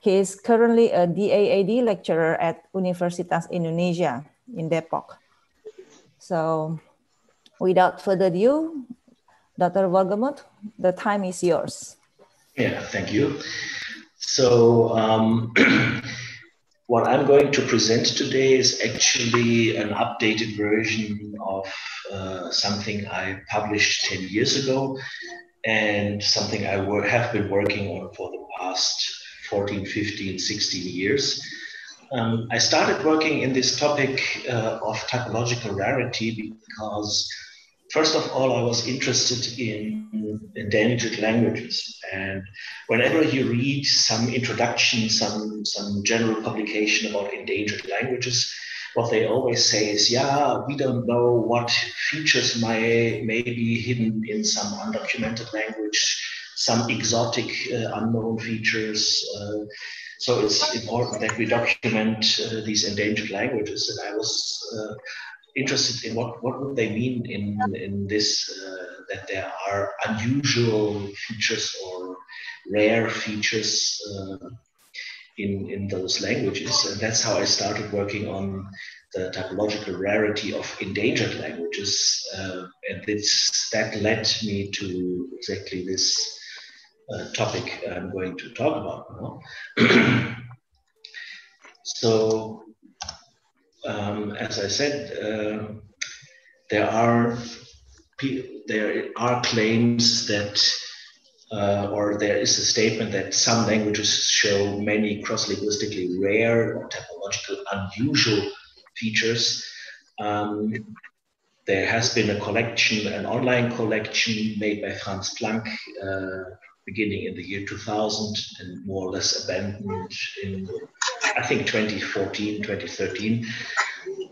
He is currently a DAAD lecturer at Universitas Indonesia in Depok. So without further ado, Dr. Wohlgemuth, the time is yours. Yeah, thank you. So um, what I'm going to present today is actually an updated version of uh, something I published 10 years ago and something I have been working on for the past 14, 15, 16 years. Um, I started working in this topic uh, of typological rarity because, first of all, I was interested in endangered languages. And whenever you read some introduction, some, some general publication about endangered languages, what they always say is, yeah, we don't know what features may, may be hidden in some undocumented language, some exotic uh, unknown features. Uh, so it's important that we document uh, these endangered languages. And I was interested in what, what would they mean in, in this, that there are unusual features or rare features in, in those languages. And that's how I started working on the typological rarity of endangered languages. Uh, and this, that led me to exactly this uh, topic I'm going to talk about so, um, as I said, uh, there are there are claims that, uh, or there is a statement that some languages show many cross-linguistically rare or typological unusual features. Um, there has been a collection, an online collection made by Frans Plank uh, beginning in the year 2000 and more or less abandoned in, I think, 2014, 2013,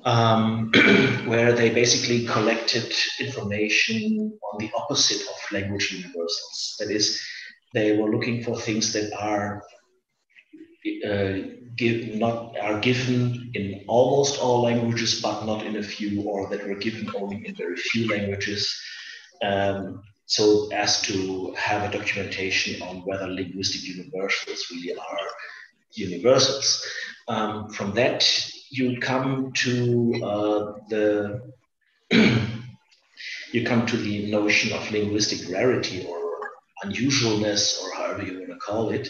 um, where they basically collected information on the opposite of language universals. That is, they were looking for things that are uh, give, not are given in almost all languages, but not in a few, or that were given only in very few languages. Um, so as to have a documentation on whether linguistic universals really are universals. Um, from that, you come to uh, the you come to the notion of linguistic rarity or unusualness, or however you want to call it.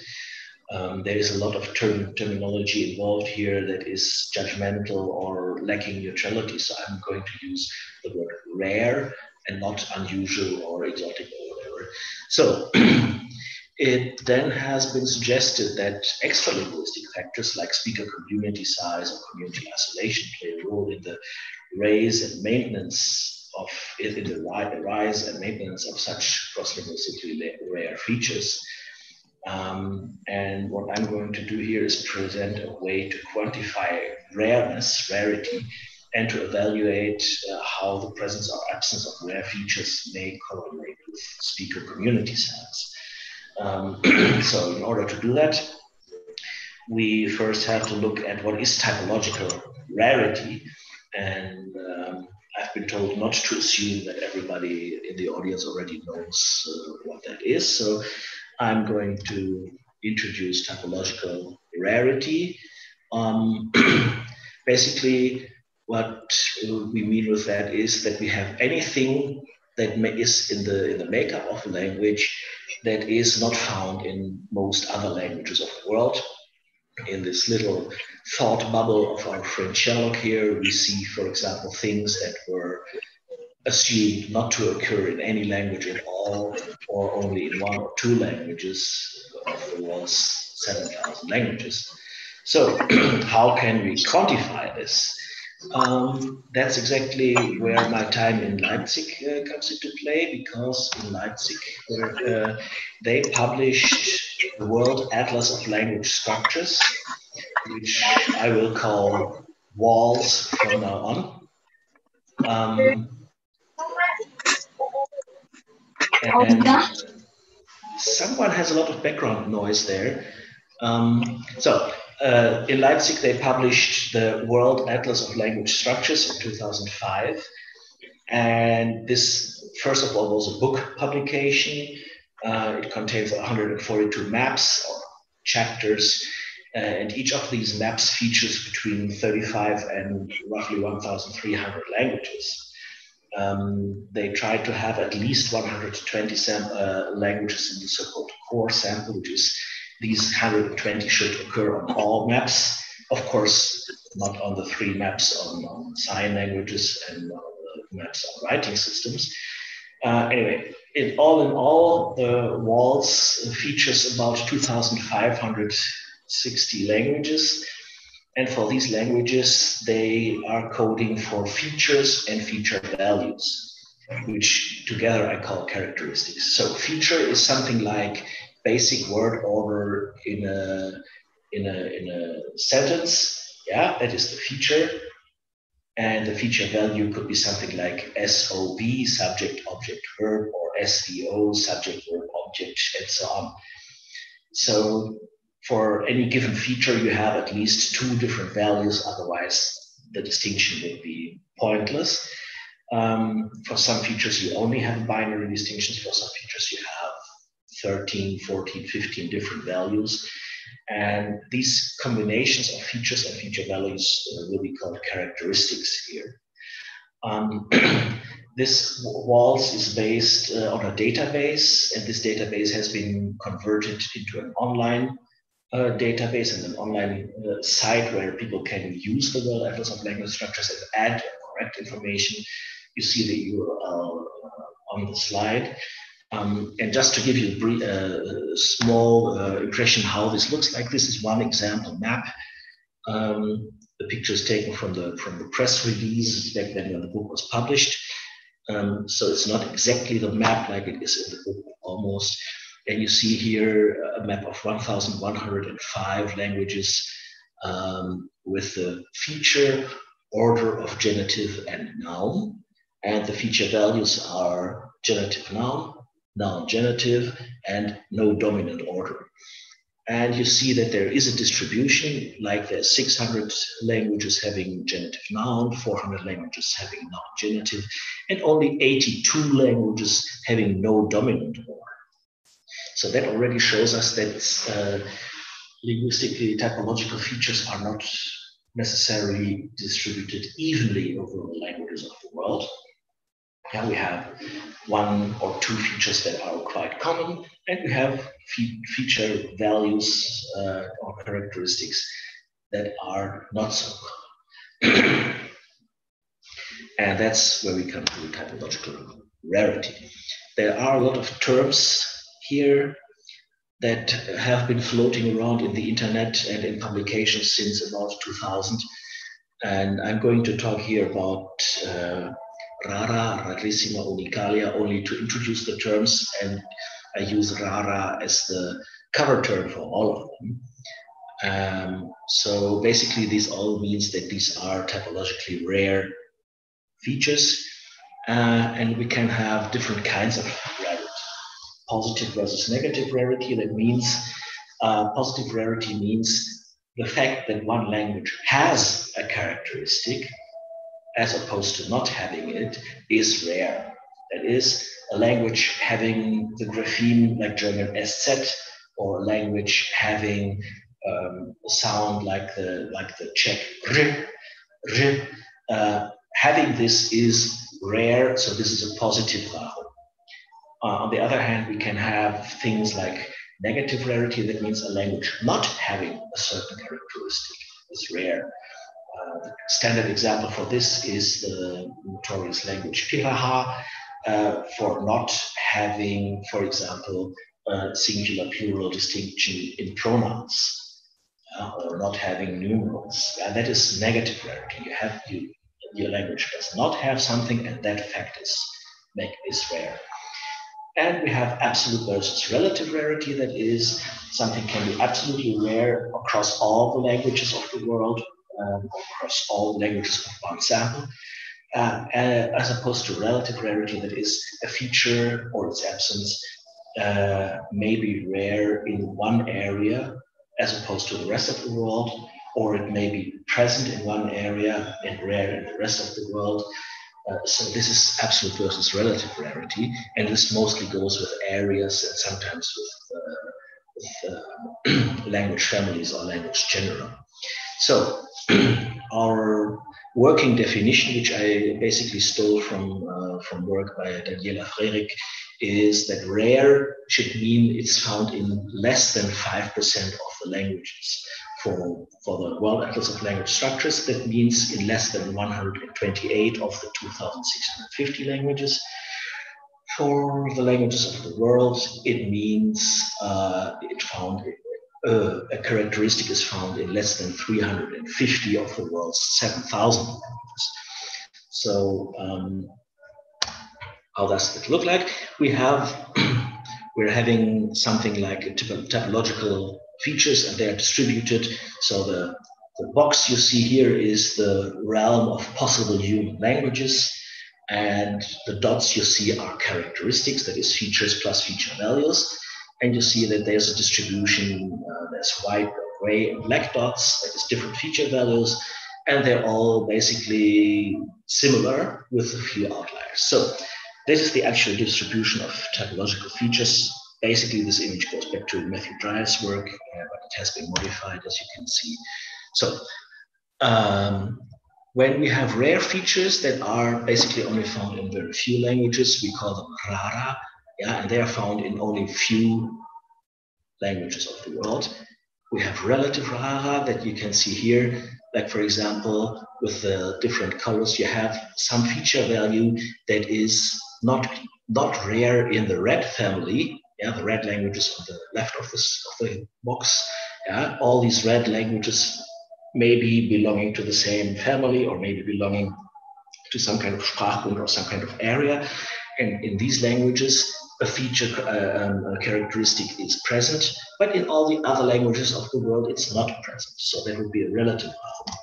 Um, there is a lot of term, terminology involved here that is judgmental or lacking neutrality. So I'm going to use the word rare and not unusual or exotic or whatever. So it then has been suggested that extra linguistic factors like speaker community size or community isolation play a role in the raise and maintenance of in the rise and maintenance of such cross-linguistically rare features. Um, and what I'm going to do here is present a way to quantify rareness, rarity, and to evaluate uh, how the presence or absence of rare features may correlate with speaker community size. Um, so in order to do that, we first have to look at what is typological rarity. And um, I've been told not to assume that everybody in the audience already knows uh, what that is. So I'm going to introduce typological rarity. Um, basically, what we mean with that is that we have anything that is in the in the makeup of a language that is not found in most other languages of the world. In this little thought bubble of our friend Sherlock here, we see, for example, things that were assumed not to occur in any language at all, or only in one or two languages of the world's 7,000 languages. So, how can we quantify this? Um, that's exactly where my time in Leipzig uh, comes into play because in Leipzig uh, they published the World Atlas of Language Structures, which I will call WALS from now on. Um, someone has a lot of background noise there. Um, so uh, in Leipzig, they published the World Atlas of Language Structures in 2005. And this, first of all, was a book publication. Uh, it contains 142 maps or chapters Uh, and each of these maps features between 35 and roughly 1,300 languages. Um, they tried to have at least 120 uh, languages in the so-called core sample, which is these 120 should occur on all maps. Of course, not on the three maps on, on sign languages and on the maps on writing systems. Uh, anyway, it, all in all, the WALS features about 2,560 languages. And for these languages, they are coding for features and feature values, which together I call characteristics. So feature is something like basic word order in a, in a, in a sentence. Yeah, that is the feature. And the feature value could be something like SOV, subject, object, verb, or SVO, subject, verb, object, and so on. So for any given feature, you have at least two different values, otherwise the distinction would be pointless. Um, for some features, you only have binary distinctions. For some features, you have 13, 14, 15 different values. And these combinations of features and feature values uh, will be called characteristics here. Um, this WALS is based uh, on a database, and this database has been converted into an online uh, database and an online uh, site where people can use the World Atlas of Language Structures and add correct information. You see the URL uh, on the slide. Um, and just to give you a, brief, uh, small uh, impression how this looks like, this is one example map. Um, the picture is taken from the from the press release back then when the book was published. Um, so it's not exactly the map like it is in the book almost. And you see here a map of 1,105 languages um, with the feature, order of genitive and noun. And the feature values are genitive noun, noun genitive, and no dominant order. And you see that there is a distribution, like there's 600 languages having genitive noun, 400 languages having noun genitive, and only 82 languages having no dominant order. So that already shows us that uh, linguistically typological features are not necessarily distributed evenly over the languages of the world. Here we have one or two features that are quite common, and we have fe feature values uh, or characteristics that are not so common. and that's where we come to typological rarity. There are a lot of terms here that have been floating around in the internet and in publications since about 2000. And I'm going to talk here about uh, rara, rarissima, unicalia, only to introduce the terms, and I use rara as the cover term for all of them. Um, so basically, this all means that these are typologically rare features, uh, and we can have different kinds of rarity. Positive versus negative rarity. That means uh, positive rarity means the fact that one language has a characteristic as opposed to not having it is rare. That is, a language having the grapheme like German SZ, or a language having um, a sound like the like the Czech r, r, uh, having this is rare, so this is a positive level. Uh, on the other hand, we can have things like negative rarity, that means a language not having a certain characteristic is rare. Uh, standard example for this is the notorious language Piraha uh, for not having, for example, singular plural distinction in pronouns uh, or not having numerals. That is negative rarity. You have you, your language does not have something, and that fact is make is rare. And we have absolute versus relative rarity. That is, something can be absolutely rare across all the languages of the world, um, across all languages of one sample, uh, as opposed to relative rarity, that is a feature or its absence uh, may be rare in one area as opposed to the rest of the world, or it may be present in one area and rare in the rest of the world. Uh, so this is absolute versus relative rarity, and this mostly goes with areas and sometimes with, uh, with language families or language genera. So our working definition, which I basically stole from, uh, from work by Daniela Frerich, is that rare should mean it's found in less than 5% of the languages. For, for the World Atlas of Language Structures, that means in less than 128 of the 2,650 languages. For the languages of the world, it means uh, it found uh, a characteristic is found in less than 350 of the world's 7,000 languages. So um, how does it look like? We have, we're having something like typological features and they are distributed. So the, the box you see here is the realm of possible human languages. And the dots you see are characteristics, that is features plus feature values and you see that there's a distribution, uh, there's white, gray, and black dots, that is different feature values, and they're all basically similar with a few outliers. So this is the actual distribution of typological features. Basically, this image goes back to Matthew Dryer's work, uh, but it has been modified, as you can see. So um, when we have rare features that are basically only found in very few languages, we call them rara, yeah, and they are found in only few languages of the world. We have relative rara that you can see here, like for example, with the different colors, you have some feature value that is not, not rare in the red family, yeah, the red languages on the left of, this, of the box. Yeah, all these red languages may be belonging to the same family or maybe belonging to some kind of Sprachbund or some kind of area. And in these languages, a feature uh, um, a characteristic is present, but in all the other languages of the world, it's not present. So that would be a relative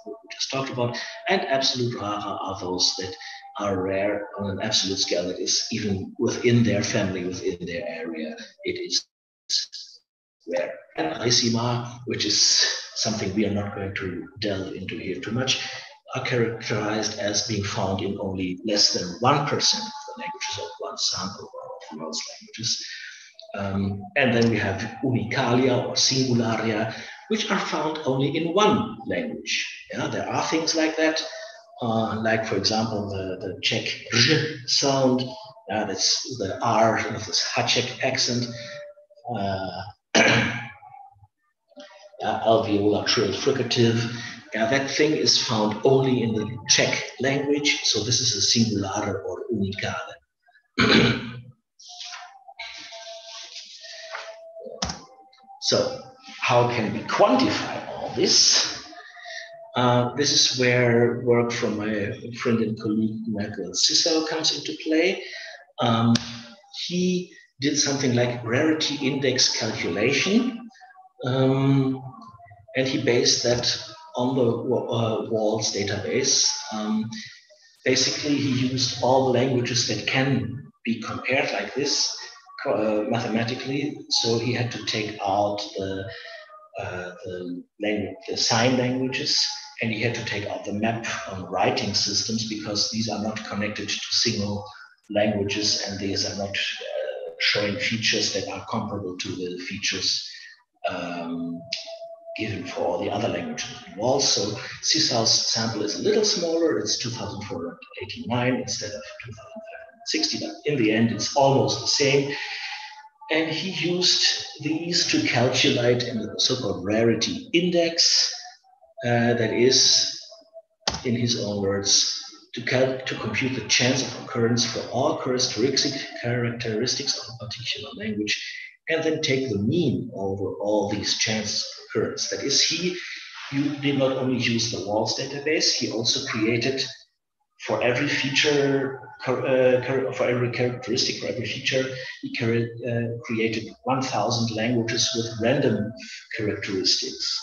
we just talked about. And absolute rara are those that are rare on an absolute scale that is even within their family, within their area, it is rare. And rarissima, which is something we are not going to delve into here too much, are characterized as being found in only less than 1% of the languages of one sample most languages. Um, and then we have unicalia or singularia, which are found only in one language. Yeah, there are things like that, uh, like for example the, the Czech r sound. Uh, that's the R with this Hachek accent. Uh, alveolar trill fricative. Yeah, that thing is found only in the Czech language. So this is a singular or unicale. So how can we quantify all this? Uh, this is where work from my friend and colleague Michael Cysouw comes into play. Um, he did something like rarity index calculation, um, and he based that on the uh, WALS database. Um, basically, he used all the languages that can be compared like this uh, mathematically, so he had to take out the, uh, the, language, the sign languages, and he had to take out the map on writing systems because these are not connected to single languages and these are not uh, showing features that are comparable to the features um, given for all the other languages. Involved. So Cysouw's sample is a little smaller, it's 2,489 instead of 2,560, but in the end it's almost the same. And he used these to calculate in the so-called rarity index, uh, that is, in his own words, to, to compute the chance of occurrence for all characteristic characteristics of a particular language, and then take the mean over all these chances of occurrence. That is, he you did not only use the WALS database, he also created for every feature, uh, for every characteristic, for every feature, he uh, created 1,000 languages with random characteristics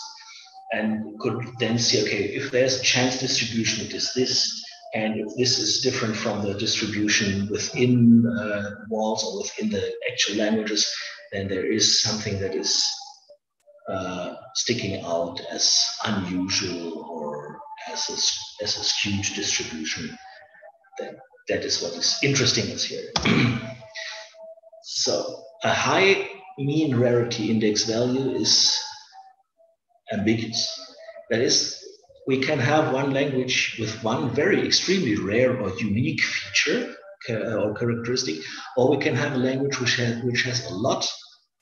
and could then see, okay, if there's a chance distribution, it is this. And if this is different from the distribution within uh, WALS or within the actual languages, then there is something that is uh, sticking out as unusual as a, as a skewed distribution. That, that is what is interesting is here. so a high mean rarity index value is ambiguous. That is, we can have one language with one very extremely rare or unique feature or characteristic, or we can have a language which has, which has a lot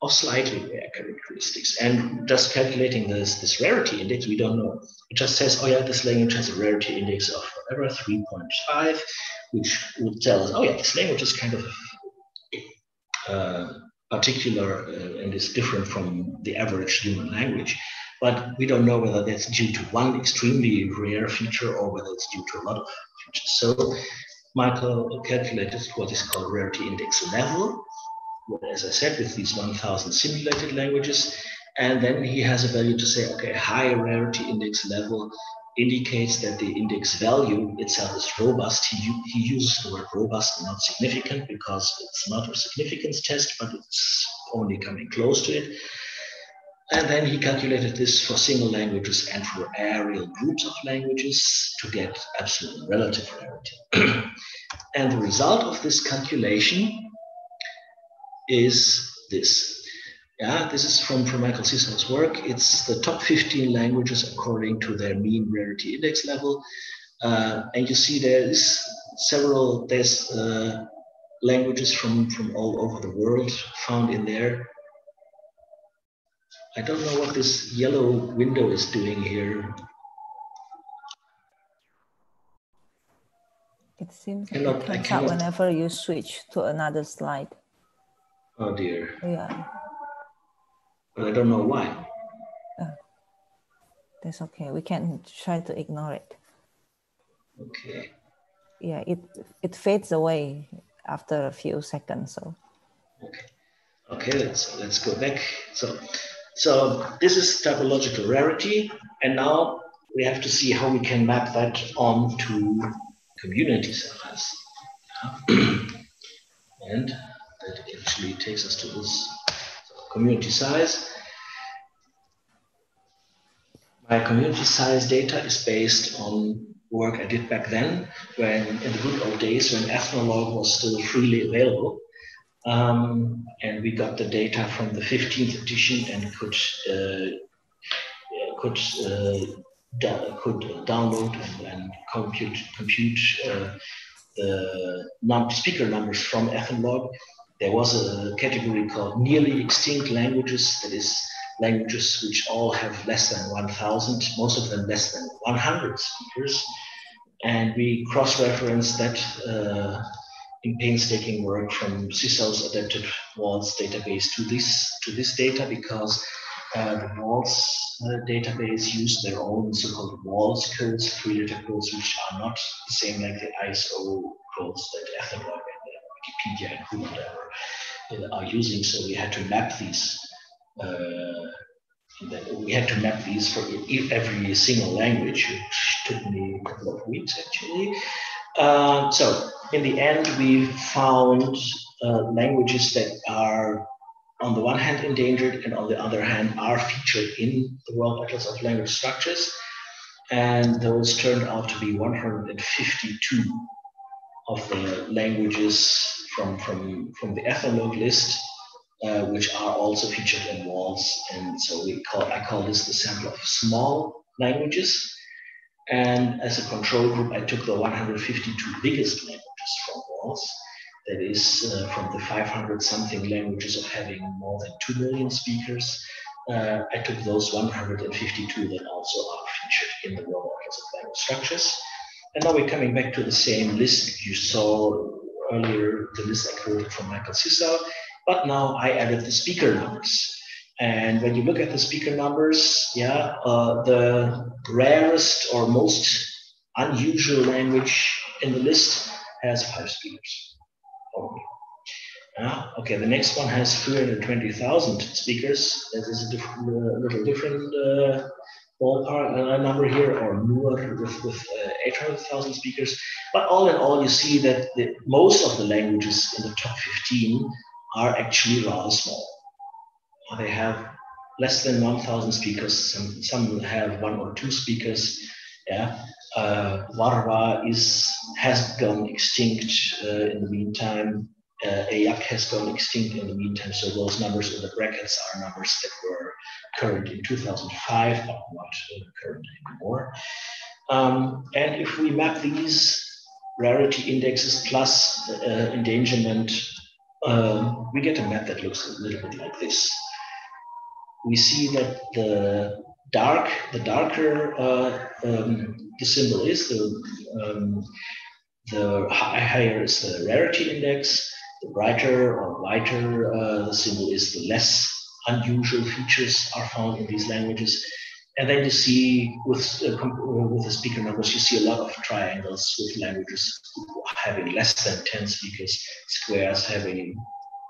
of slightly rare characteristics. And just calculating this, this rarity index, we don't know. It just says, oh yeah, this language has a rarity index of whatever, 3.5, which would tell us, oh yeah, this language is kind of uh, particular uh, and is different from the average human language. But we don't know whether that's due to one extremely rare feature or whether it's due to a lot of features. So Michael calculated what is called rarity index level, as I said, with these 1000 simulated languages. And then he has a value to say, okay, high rarity index level indicates that the index value itself is robust. He, he uses the word robust not significant because it's not a significance test, but it's only coming close to it. And then he calculated this for single languages and for areal groups of languages to get absolute relative rarity. and the result of this calculation is this. Yeah, this is from, from Michael Cysouw's work. It's the top 15 languages according to their mean rarity index level. Uh, and you see there is several, there's uh, languages from, from all over the world found in there. I don't know what this yellow window is doing here. It seems like cannot, it comes whenever you switch to another slide. Oh dear. Yeah but I don't know why. Oh, that's okay. We can try to ignore it. Okay. Yeah, it it fades away after a few seconds. So. Okay. Okay. Let's let's go back. So, so this is typological rarity, and now we have to see how we can map that onto community size. and that actually takes us to this community size. My community size data is based on work I did back then, when in the good old days when Ethnologue was still freely available. Um, and we got the data from the 15th edition and could uh, could uh, could download and, and compute compute uh, the num speaker numbers from Ethnologue there was a category called nearly extinct languages, that is, languages which all have less than 1,000, most of them less than 100 speakers. And we cross-referenced that uh, in painstaking work from Cysouw's adapted WALS database to this, to this data because uh, the WALS uh, database used their own so-called WALS codes, three-letter codes, which are not the same like the ISO codes that Ethnologue Wikipedia and who whatever uh, are using. So we had to map these. Uh, we had to map these for every single language, which took me a couple of weeks actually. Uh, so in the end, we found uh, languages that are on the one hand endangered and on the other hand are featured in the World Atlas of Language Structures. And those turned out to be 152 of the languages from, from, from the Ethnologue list, uh, which are also featured in WALS. And so we call, I call this the sample of small languages. And as a control group, I took the 152 biggest languages from WALS. That is uh, from the 500 something languages of having more than 2 million speakers. Uh, I took those 152 that also are featured in the World Atlas of Language Structures. And now we're coming back to the same list you saw earlier, the list I quoted from Michael Cysouw, but now I added the speaker numbers. And when you look at the speaker numbers, yeah, uh, the rarest or most unusual language in the list has five speakers. Yeah, okay, the next one has 320,000 speakers. This is a diff- little different uh, ballpark uh, number here, or newer with, with uh, 800,000 speakers. But all in all, you see that the, most of the languages in the top 15 are actually rather small. They have less than 1,000 speakers. Some, some have one or two speakers. Yeah, uh, is has gone extinct uh, in the meantime. Uh, Ayak has gone extinct in the meantime. So those numbers in the brackets are numbers that were current in 2005, but not current anymore. Um, and if we map these rarity indexes plus uh, endangerment, um, we get a map that looks a little bit like this. We see that the dark, the darker uh, um, the symbol is, the, um, the higher is the rarity index, the brighter or lighter uh, the symbol is, the less unusual features are found in these languages. And then you see with, uh, with the speaker numbers, you see a lot of triangles with languages having less than 10 speakers, squares having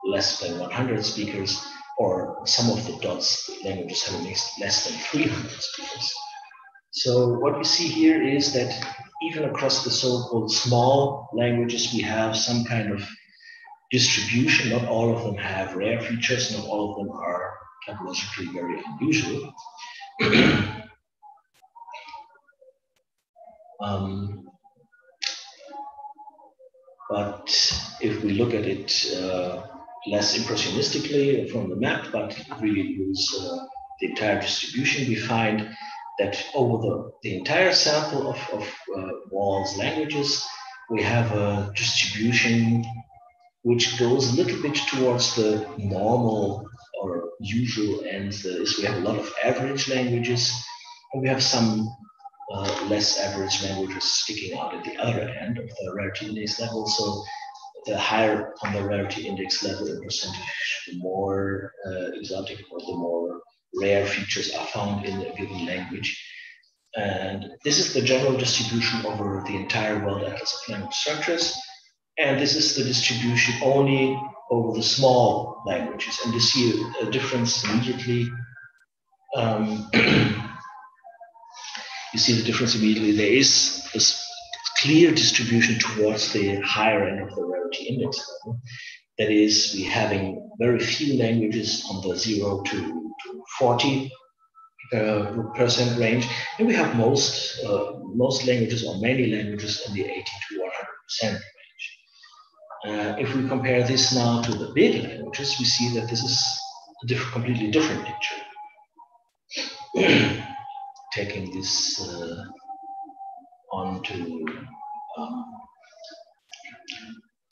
less than 100 speakers, or some of the dots languages having less than 300 speakers. So what we see here is that even across the so-called small languages, we have some kind of distribution. Not all of them have rare features, not all of them are typologically very unusual. um, but if we look at it uh, less impressionistically from the map, but really use uh, the entire distribution, we find that over the, the entire sample of, of uh, WALS languages, we have a distribution which goes a little bit towards the normal or usual end. Is we have a lot of average languages, and we have some uh, less average languages sticking out at the other end of the rarity index level. So the higher on the rarity index level in percentage, the more uh, exotic or the more rare features are found in a given language. And this is the general distribution over the entire World Atlas of Language Structures. And this is the distribution only over the small languages. And you see a, a difference immediately. Um, you see the difference immediately. There is this clear distribution towards the higher end of the rarity index. That is, we having very few languages on the 0 to 40 uh, percent range, and we have most uh, most languages or many languages in the 80 to 100 percent. Uh, if we compare this now to the big languages, we see that this is a diff completely different picture. Taking this uh, on to um,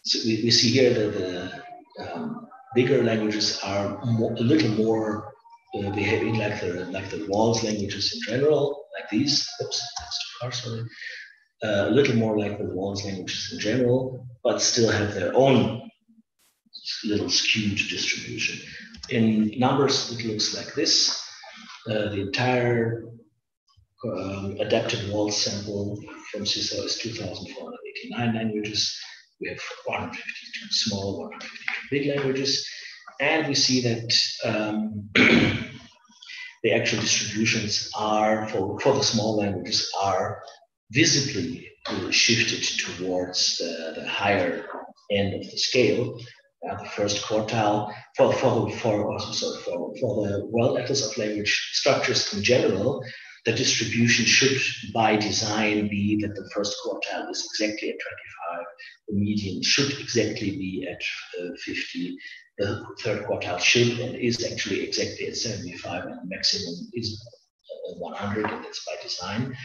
so we, we see here that the um, bigger languages are more, a little more uh, behaving like the like the WALS languages in general, like these. Oops, that's too far. Sorry. Uh, a little more like the WALS languages in general, but still have their own little skewed distribution. In numbers, it looks like this. Uh, the entire um, adapted WALS sample from Cysouw is 2,489 languages. We have 152 small, 152 big languages. And we see that um, the actual distributions are, for, for the small languages, are visibly shifted towards the, the higher end of the scale. Uh, the first quartile for for for sorry, for, for the World Atlas of Language Structures in general, the distribution should by design be that the first quartile is exactly at 25, the median should exactly be at uh, 50, the third quartile should and is actually exactly at 75 and the maximum is uh, 100 and that's by design.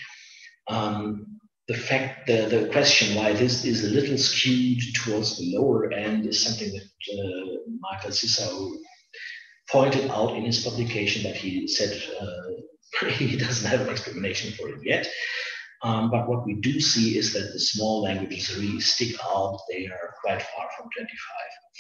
Um, the fact, the, the question why this is a little skewed towards the lower end is something that uh, Michael Cysouw pointed out in his publication that he said uh, he doesn't have an explanation for it yet. Um, but what we do see is that the small languages really stick out. They are quite far from 25,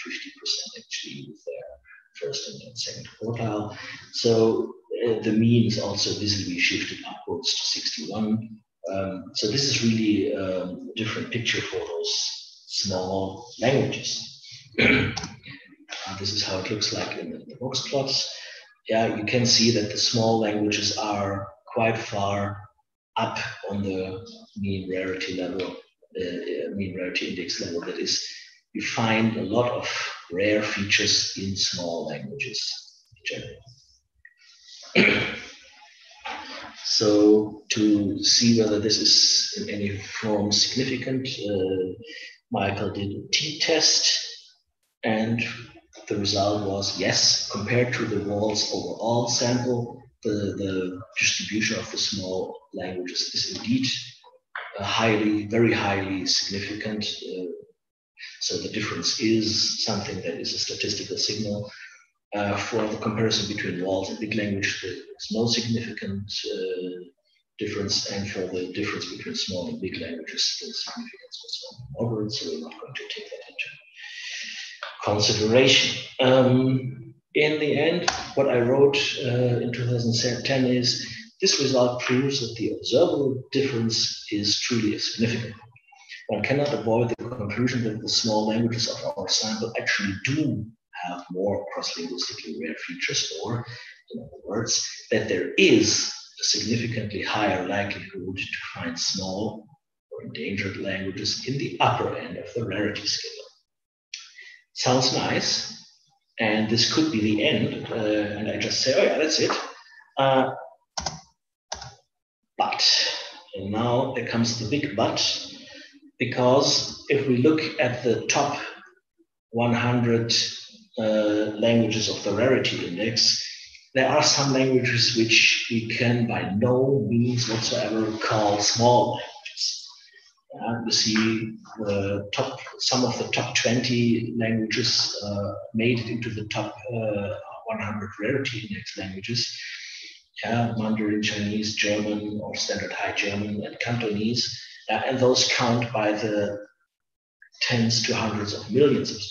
50% actually with their first and second quartile. So uh, the mean is also visibly shifted upwards to 61. Um, so this is really um, a different picture for those small languages. uh, this is how it looks like in the, box plots. Yeah, you can see that the small languages are quite far up on the mean rarity level, uh, mean rarity index level. That is, you find a lot of rare features in small languages in general. So to see whether this is in any form significant, uh, Michael did a t-test and the result was yes, compared to the WALS overall sample, the, the distribution of the small languages is indeed highly, very highly significant. Uh, so the difference is something that is a statistical signal. Uh, for the comparison between WALS and big language, there is no significant uh, difference, and for the difference between small and big languages, the significance was moderate, so we're not going to take that into consideration. Um, in the end, what I wrote uh, in 2010 is this result proves that the observable difference is truly significant. One cannot avoid the conclusion that the small languages of our sample actually do have more cross-linguistically rare features, or in other words, that there is a significantly higher likelihood to find small or endangered languages in the upper end of the rarity scale. Sounds nice, and this could be the end, uh, and I just say, oh yeah, that's it. Uh, but, and now there comes the big but, because if we look at the top 100 uh, languages of the rarity index, there are some languages which we can by no means whatsoever call small languages. Uh, you see the top, some of the top 20 languages uh, made it into the top uh, 100 rarity index languages. Yeah, Mandarin, Chinese, German, or Standard High German, and Cantonese. and those count by the tens to hundreds of millions of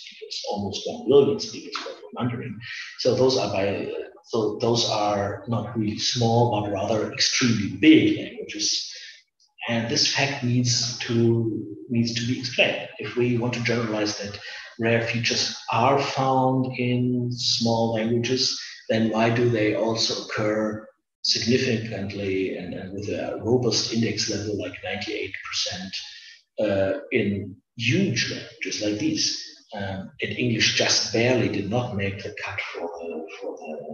almost 1 billion speakers for Mandarin. So those are by so those are not really small, but rather extremely big languages. And this fact needs to needs to be explained. If we want to generalize that rare features are found in small languages, then why do they also occur significantly and, and with a robust index level like 98% uh, in huge languages like these? Um, and English just barely did not make the cut for the, for the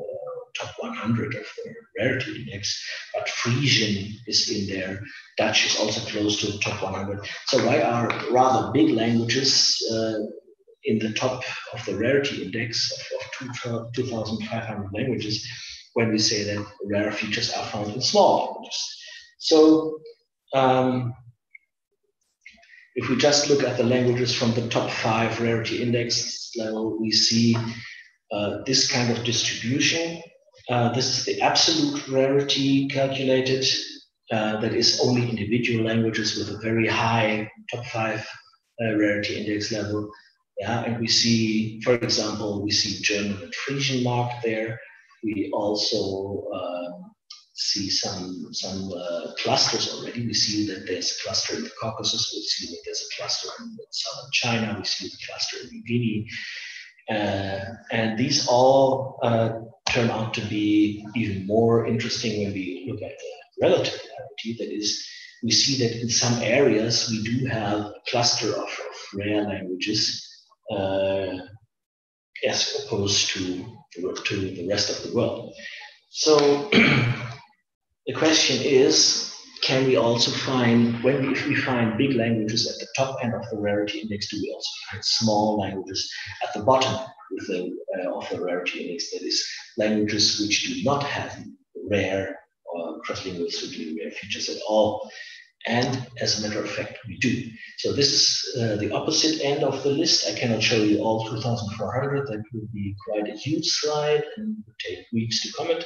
top 100 of the rarity index, but Frisian is in there. Dutch is also close to the top 100. So why are rather big languages uh, in the top of the rarity index of, of 2,500 languages when we say that rare features are found in small languages? So um, if we just look at the languages from the top five rarity index level, we see uh, this kind of distribution. Uh, this is the absolute rarity calculated. Uh, that is only individual languages with a very high top five uh, rarity index level. Yeah, and we see, for example, we see German and Frisian marked there. We also um, see some some uh, clusters already. We see that there's a cluster in the Caucasus. We see that there's a cluster in southern China. We see the cluster in New Guinea. Uh, and these all uh, turn out to be even more interesting when we look at the relative rarity. That is, we see that in some areas we do have a cluster of, of rare languages uh, as opposed to, to the rest of the world. So the question is, can we also find, when we, if we find big languages at the top end of the rarity index, do we also find small languages at the bottom with the, uh, of the rarity index? That is, languages which do not have rare or cross-linguistically rare features at all. And as a matter of fact, we do. So this is uh, the opposite end of the list. I cannot show you all 2,400. That would be quite a huge slide and would take weeks to comment.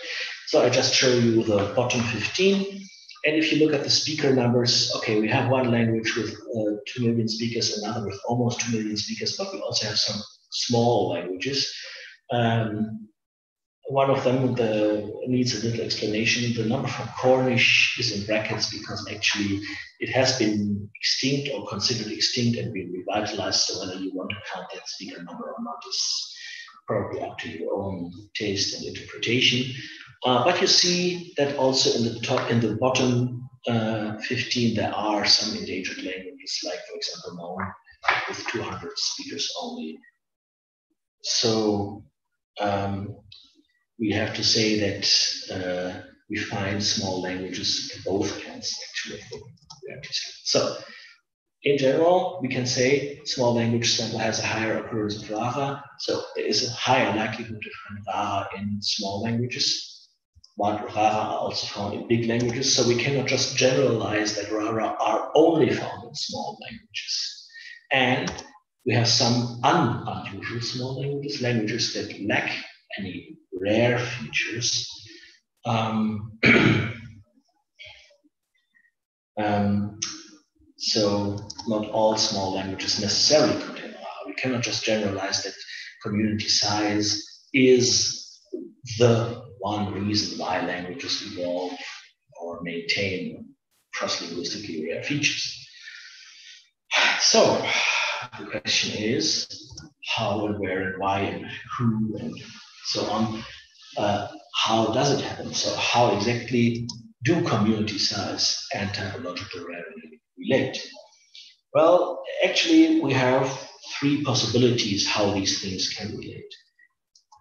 So I just show you the bottom 15. And if you look at the speaker numbers, okay, we have one language with uh, 2 million speakers, another with almost 2 million speakers, but we also have some small languages. Um, one of them the, needs a little explanation. The number from Cornish is in brackets because actually it has been extinct or considered extinct and been revitalized. So whether you want to count that speaker number or not is probably up to your own taste and interpretation. Uh, but you see that also in the top, in the bottom uh, 15, there are some endangered languages, like for example, Mon with 200 speakers only. So um, we have to say that uh, we find small languages in both ends actually. So in general, we can say small language sample has a higher occurrence of rara, so there is a higher likelihood find rara in small languages, but rara are also found in big languages, so we cannot just generalize that rara are only found in small languages. And we have some un unusual small languages, languages that lack any rare features. Um, um, so not all small languages necessarily contain. We cannot just generalize that community size is the one reason why languages evolve or maintain cross-linguistically rare features. So the question is how and where and why and who and so on. Uh, how does it happen? So how exactly do community size and typological rarity relate? Well, actually, we have three possibilities how these things can relate.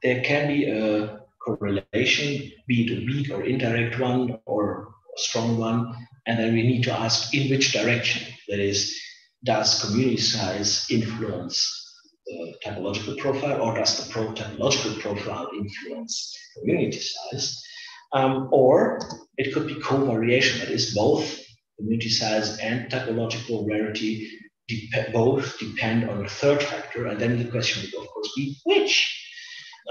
There can be a correlation, be it a weak or indirect one or a strong one, and then we need to ask in which direction. That is, does community size influence the typological profile or does the pro typological profile influence community size? Um, or it could be co-variation, that is both community size and typological rarity both depend on a third factor, and then the question would of course be which.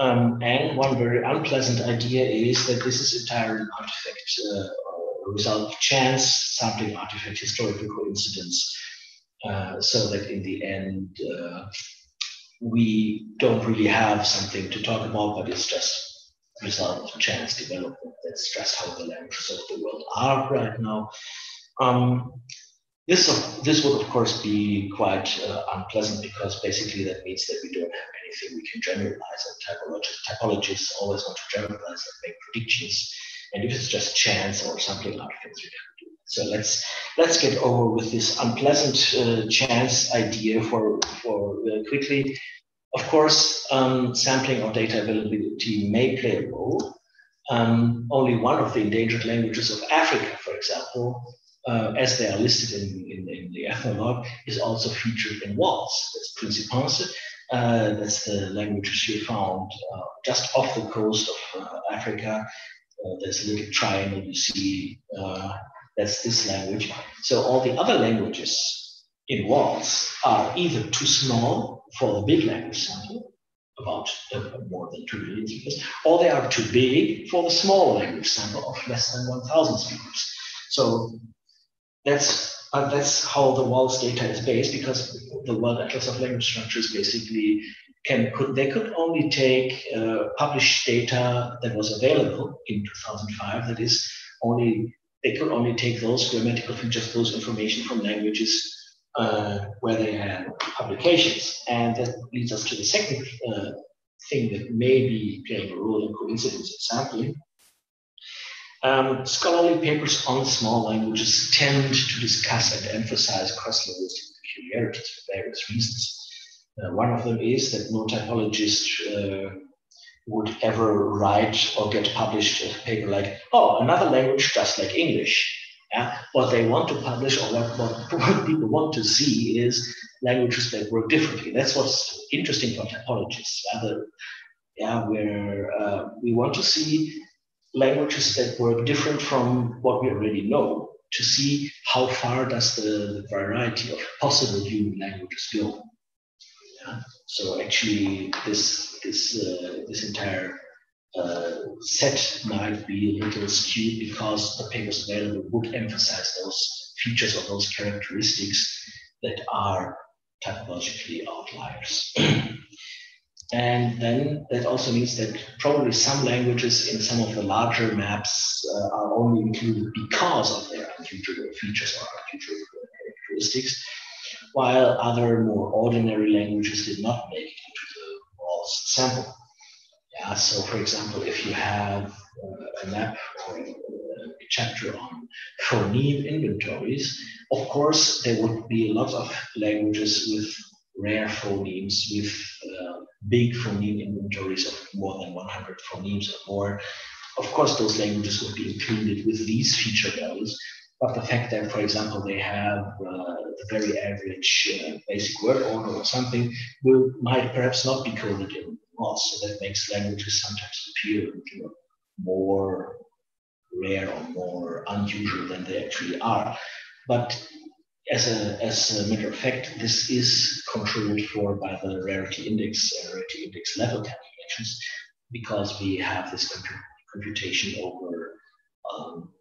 Um, and one very unpleasant idea is that this is entirely artifact, uh, result of chance, sampling artifact, historical coincidence, uh, so that in the end uh, we don't really have something to talk about, but it's just result of chance development. That's just how the languages of the world are right now. Um, this, this would, of course, be quite uh, unpleasant because basically that means that we don't have anything we can generalize. And typologists, always want to generalize and make predictions. And if it's just chance or something artifacts, we can do So let's let's get over with this unpleasant uh, chance idea for for uh, quickly. Of course, um, sampling or data availability may play a role. Um, only one of the endangered languages of Africa, for example, uh, as they are listed in, in, in, the ethnologue, is also featured in WALS. That's Principense. Uh, that's the language she found uh, just off the coast of uh, Africa. Uh, there's a little triangle you see. Uh, that's this language. So all the other languages in WALS are either too small for the big language sample, about more than 2 million speakers, or they are too big for the small language sample of less than 1,000 speakers. So that's uh, that's how the WALS data is based because the World Atlas of Language Structures basically can could they could only take uh, published data that was available in 2005. That is only they could only take those grammatical features, those information from languages uh, where they had publications, and that leads us to the second uh, thing that may be playing a role in coincidence and sampling um, scholarly papers on small languages tend to discuss and emphasize cross-linguistic peculiarities for various reasons. Uh, one of them is that no typologist uh, would ever write or get published a paper like, oh, another language just like English. Yeah? What they want to publish or what, what, people want to see is languages that work differently. That's what's interesting for typologists. Rather, yeah, where uh, we want to see languages that work different from what we already know to see how far does the variety of possible human languages go. Yeah? So actually, this this uh, this entire uh, set might be a little skewed because the papers available would emphasize those features or those characteristics that are typologically outliers. And then that also means that probably some languages in some of the larger maps uh, are only included because of their features or characteristics, while other more ordinary languages did not make it the sample. Yeah, so for example, if you have uh, a map or a chapter on phoneme inventories, of course, there would be a lot of languages with rare phonemes, with uh, big phoneme inventories of more than 100 phonemes or more. Of course, those languages would be included with these feature values, but the fact that, for example, they have uh, the very average uh, basic word order or something will might perhaps not be coded in ROS. So that makes languages sometimes appear you know, more rare or more unusual than they actually are. But as a, as a matter of fact, this is controlled for by the rarity index, uh, rarity index level calculations, because we have this computation over um,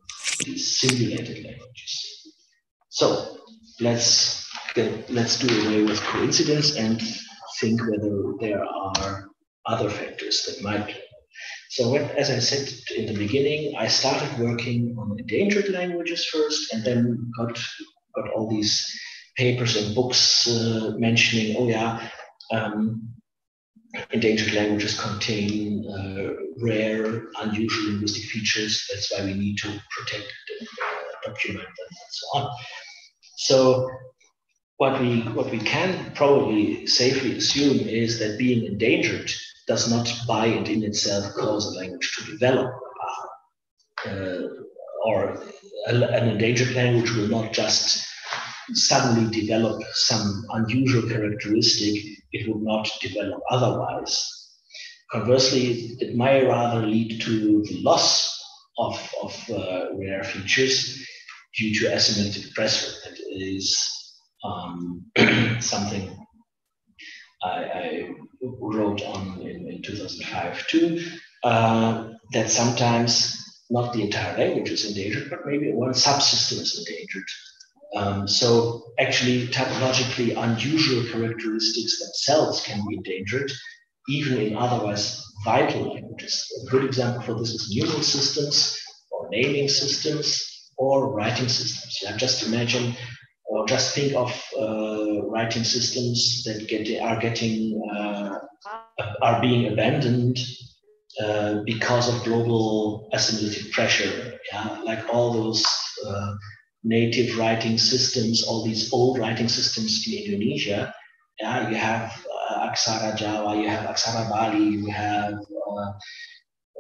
these simulated languages. So let's get, let's do away with coincidence and think whether there are other factors that might. So when, as I said in the beginning, I started working on endangered languages first, and then got got all these papers and books uh, mentioning, oh yeah, um, endangered languages contain uh, rare, unusual linguistic features. That's why we need to protect and uh, document them and so on. So what we what we can probably safely assume is that being endangered does not by and in itself cause a language to develop. Uh, or an endangered language will not just suddenly develop some unusual characteristic, it would not develop otherwise. Conversely, it may rather lead to the loss of, of uh, rare features due to assimilative pressure. That is um, something I, I, wrote on in, in 2005 too, uh, that sometimes not the entire language is endangered, but maybe one subsystem is endangered um, so actually, typologically unusual characteristics themselves can be endangered, even in otherwise vital languages. A good example for this is numeral systems, or naming systems, or writing systems. Yeah, just imagine, or just think of uh, writing systems that get are getting uh, are being abandoned uh, because of global assimilative pressure. Yeah, like all those uh, native writing systems, all these old writing systems in Indonesia. Yeah, you have uh, Aksara Jawa, you have Aksara Bali, you have uh,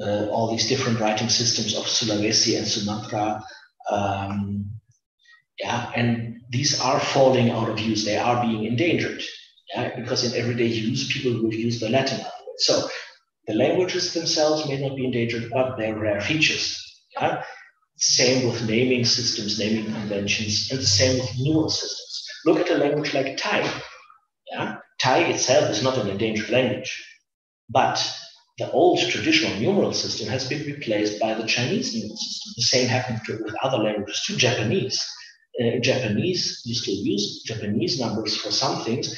uh, all these different writing systems of Sulawesi and Sumatra. Um, yeah, and these are falling out of use. They are being endangered. Yeah, because in everyday use, people will use the Latin alphabet. So the languages themselves may not be endangered, but they're rare features. Yeah? Same with naming systems, naming conventions, and the same with numeral systems. Look at a language like Thai. Yeah? Thai itself is not an endangered language, but the old traditional numeral system has been replaced by the Chinese numeral system. The same happened to, with other languages too. Japanese. Uh, Japanese, you still use Japanese numbers for some things,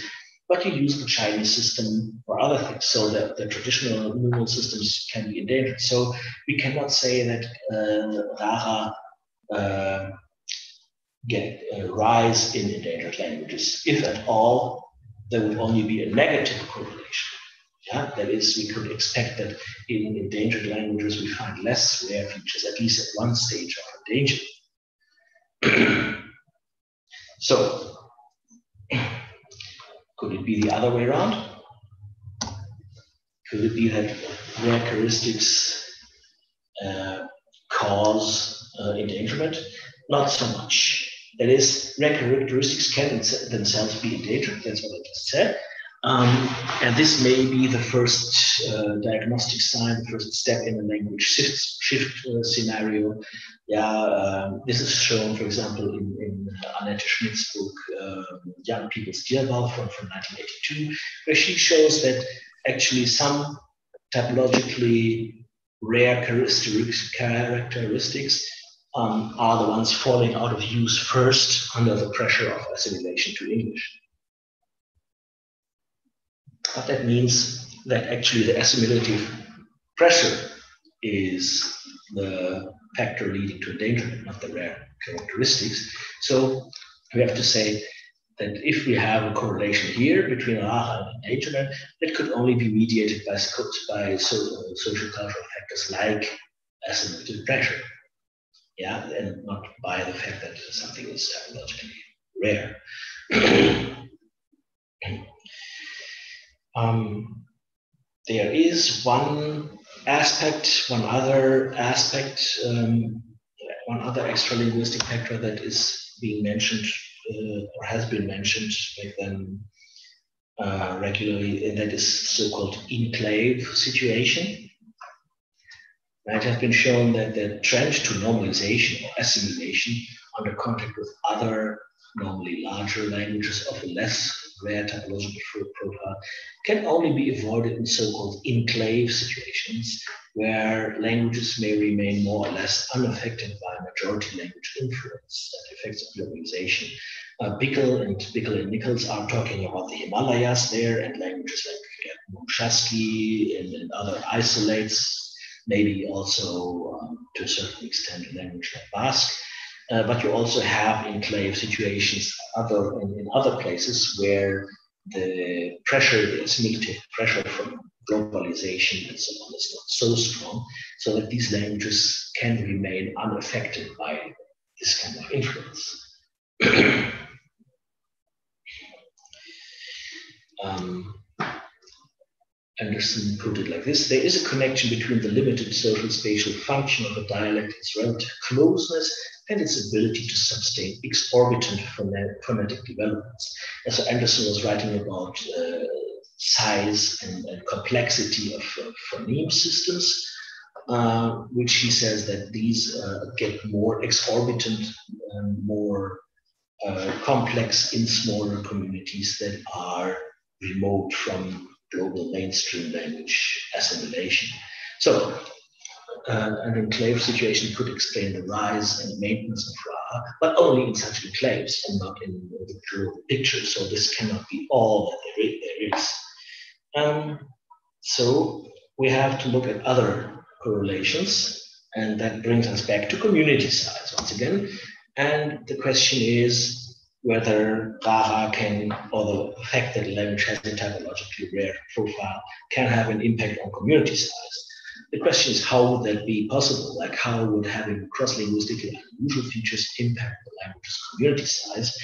but you use the Chinese system or other things. So that the traditional numeral systems can be endangered. So we cannot say that uh, Rara uh, get uh, rise in endangered languages. If at all, there would only be a negative correlation. Yeah, that is, we could expect that in endangered languages we find less rare features, at least at one stage of endangerment. so could it be the other way around? Could it be that rare characteristics uh, cause uh, endangerment? Not so much. That is, rare characteristics can themselves be endangered. That's what I just said. Um, and this may be the first uh, diagnostic sign, the first step in a language shift, shift uh, scenario. Yeah, um, this is shown, for example, in, in Annette Schmidt's book, uh, Young People's Dyirbal from, from 1982, where she shows that actually some typologically rare characteristics, characteristics um, are the ones falling out of use first under the pressure of assimilation to English. But that means that actually the assimilative pressure is the factor leading to endangerment, not the rare characteristics. So we have to say that if we have a correlation here between rara and endangerment, that could only be mediated by, by so, social cultural factors like assimilative pressure. Yeah, and not by the fact that something is typologically rare. Um, there is one aspect, one other aspect, um, one other extra linguistic factor that is being mentioned uh, or has been mentioned back then uh, regularly, and that is so-called enclave situation. It has been shown that the trend to normalization or assimilation under contact with other, normally larger languages of a less rare typological profile can only be avoided in so-called enclave situations where languages may remain more or less unaffected by majority language influence that affects globalization. Uh, Bickel and Bickel and Nichols are talking about the Himalayas there and languages like Burushaski and, and, other isolates, maybe also um, to a certain extent a language like Basque. Uh, but you also have enclave situations other in, in other places where the pressure, the assimilative pressure from globalization and so on is not so strong, so that these languages can remain unaffected by this kind of influence. um, Andersen put it like this there is a connection between the limited social spatial function of a dialect, its relative closeness, and its ability to sustain exorbitant phonetic developments. And so Andersen was writing about uh, size and, and, complexity of uh, phoneme systems, uh, which he says that these uh, get more exorbitant, and more uh, complex in smaller communities that are remote from global mainstream language assimilation. So uh, an enclave situation could explain the rise and maintenance of Ra, but only in such enclaves and not in the global picture. So this cannot be all that there is. Um, so we have to look at other correlations, and that brings us back to community size once again. And the question is whether Rara can, or the fact that language has a typologically rare profile, can have an impact on community size. The question is how would that be possible? Like how would having cross-linguistically unusual features impact the language's community size?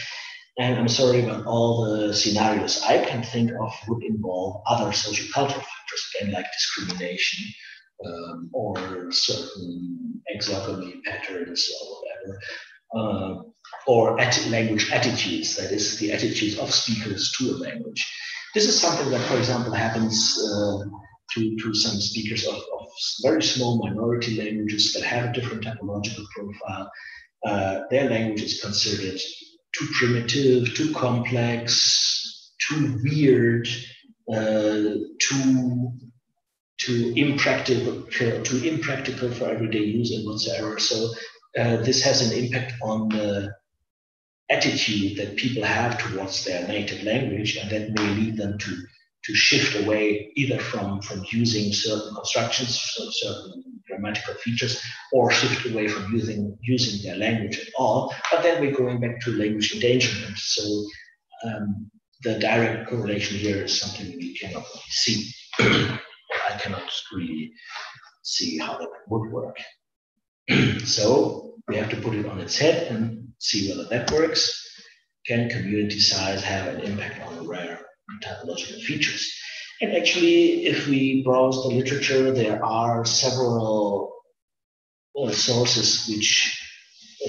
And I'm sorry, but all the scenarios I can think of would involve other sociocultural factors, again, like discrimination um, or certain exogamy patterns or whatever, uh, or at language attitudes, that is, the attitudes of speakers to a language. This is something that, for example, happens uh, to, to some speakers of, very small minority languages that have a different typological profile. Uh, their language is considered too primitive, too complex, too weird, uh, too too impractical, too impractical for everyday use and whatsoever. So uh, this has an impact on the attitude that people have towards their native language, and that may lead them to to shift away either from from using certain constructions, so certain grammatical features, or shift away from using using their language at all. But then we're going back to language endangerment. So um, the direct correlation here is something we cannot really see. I cannot really see how that would work. so we have to put it on its head and see whether that works. Can community size have an impact on rare typological features? And actually, if we browse the literature, there are several uh, sources which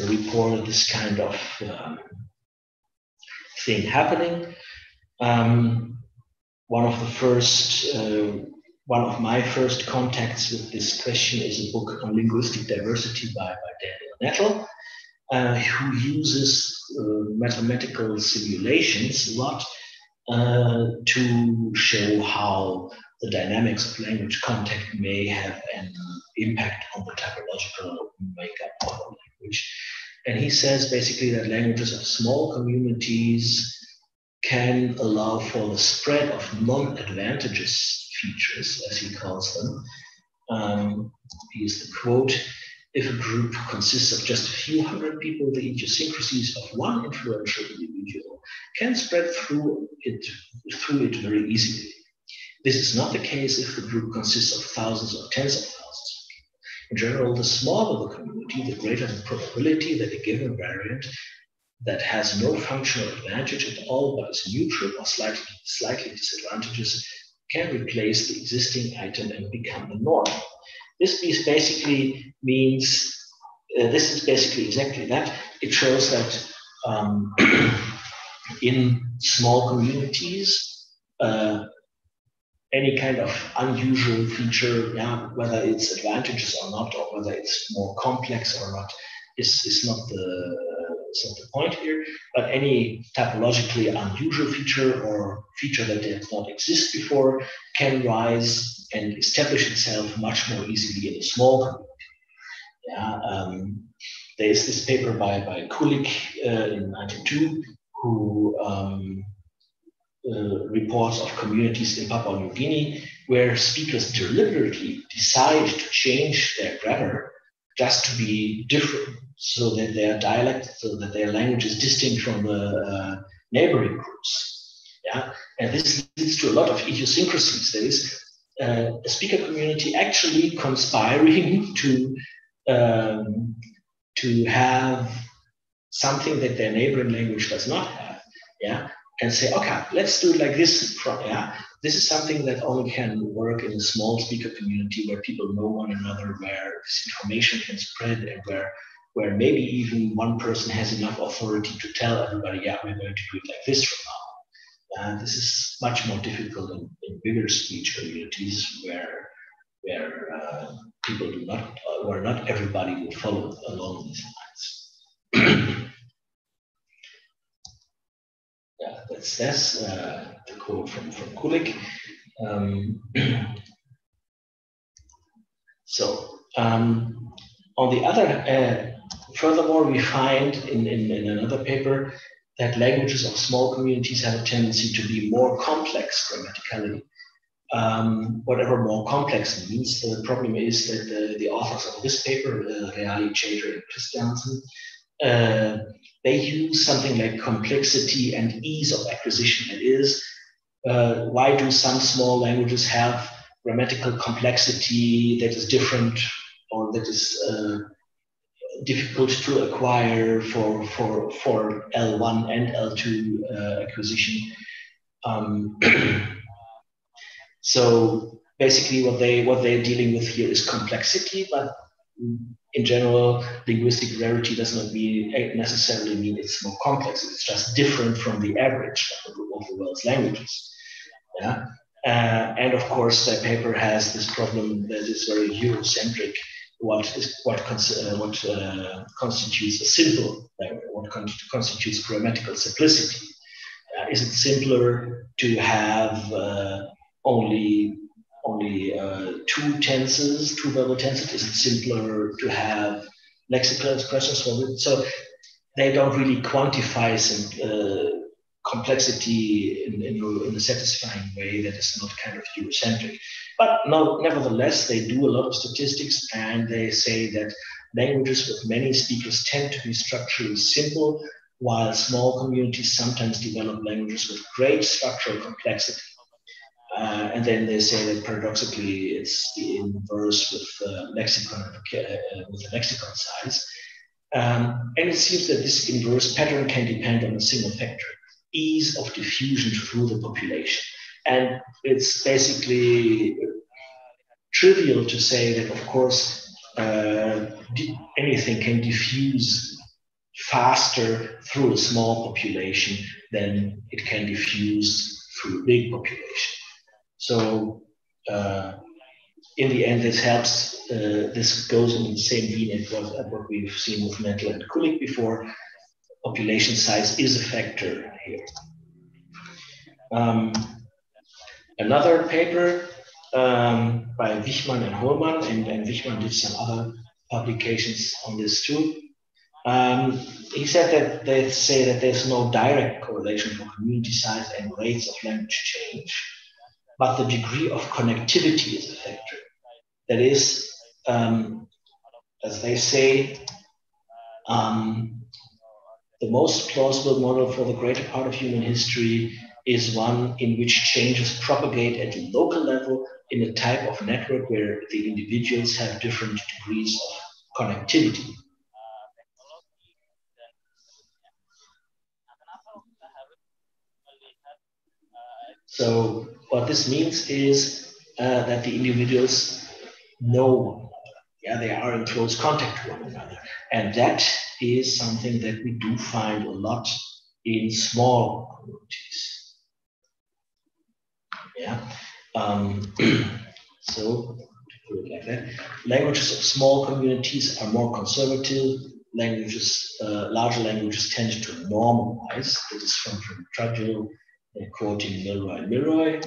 report this kind of um, thing happening. Um, one of the first uh, one of my first contacts with this question is a book on linguistic diversity by, by Daniel Nettle, uh, who uses uh, mathematical simulations a lot uh, to show how the dynamics of language contact may have an impact on the typological makeup of a language. And he says basically that languages of small communities can allow for the spread of non-advantageous features, as he calls them. Um, here's the quote. If a group consists of just a few hundred people, the idiosyncrasies of one influential individual can spread through it, through it very easily. This is not the case if the group consists of thousands or tens of thousands. In general, the smaller the community, the greater the probability that a given variant that has no functional advantage at all but is neutral or slightly, slightly disadvantageous can replace the existing item and become the norm. This piece basically means uh, this is basically exactly that. It shows that um, in small communities, uh, any kind of unusual feature, yeah, whether it's advantages or not, or whether it's more complex or not, is, is not the not the point here. But any typologically unusual feature or feature that did not exist before can rise and establish itself much more easily in a small community. Yeah, um, there is this paper by by Kulick uh, in 92 who um, uh, reports of communities in Papua New Guinea where speakers deliberately decide to change their grammar just to be different, so that their dialect, so that their language is distinct from the uh, neighboring groups. Yeah, and this leads to a lot of idiosyncrasies. There is uh, a speaker community actually conspiring to um, to have something that their neighboring language does not have. Yeah, and say, okay, let's do it like this. Yeah, this is something that only can work in a small speaker community where people know one another, where this information can spread, and where where maybe even one person has enough authority to tell everybody, yeah, we're going to do it like this from now. Uh, this is much more difficult in, in bigger speech communities where where uh, people do not, where not everybody will follow along these lines. yeah, that's that's uh, the quote from from Kulick. Um, so um, on the other, uh, furthermore, we find in, in, in, another paper that languages of small communities have a tendency to be more complex grammatically. Um, whatever more complex means, the problem is that the, authors of this paper, uh, Reali, Chater, and Christiansen, uh, they use something like complexity and ease of acquisition. It is uh, why do some small languages have grammatical complexity that is different or that is uh, difficult to acquire for for for L1 and L2 uh, acquisition. Um, so basically, what they what they're dealing with here is complexity, but in general, linguistic rarity does not mean necessarily mean it's more complex. It's just different from the average of the world's languages. Yeah. Uh, and of course, the paper has this problem that is very Eurocentric. What is what, uh, what uh, constitutes a simple language? What con constitutes grammatical simplicity? Uh, is it simpler to have uh, only uh, two tenses, two verbal tenses? Is it simpler to have lexical expressions for it? So they don't really quantify some, uh, complexity in, in, in, a satisfying way that is not kind of Eurocentric. But no, nevertheless, they do a lot of statistics and they say that languages with many speakers tend to be structurally simple, while small communities sometimes develop languages with great structural complexity. Uh, and then they say that paradoxically it's the inverse with uh, lexicon uh, with the lexicon size. Um, and it seems that this inverse pattern can depend on a single factor, ease of diffusion through the population. And it's basically trivial to say that, of course, uh, anything can diffuse faster through a small population than it can diffuse through a big population. So uh, in the end, this helps. Uh, this goes in the same vein as what, we've seen with Nettle and Kulick before. Population size is a factor here. Um, another paper um, by Wichmann and Holman, and, and Wichmann did some other publications on this too. Um, he said that they say that there's no direct correlation for community size and rates of language change but the degree of connectivity is a factor. That is, um, as they say, um, the most plausible model for the greater part of human history is one in which changes propagate at a local level in a type of network where the individuals have different degrees of connectivity. So what this means is uh, that the individuals know one another. Yeah, they are in close contact with one another. And that is something that we do find a lot in small communities. Yeah. Um, so like that. Languages of small communities are more conservative. Languages, uh, larger languages tend to normalize. This is from, from Trudgill, quoting Milroy and Milroy.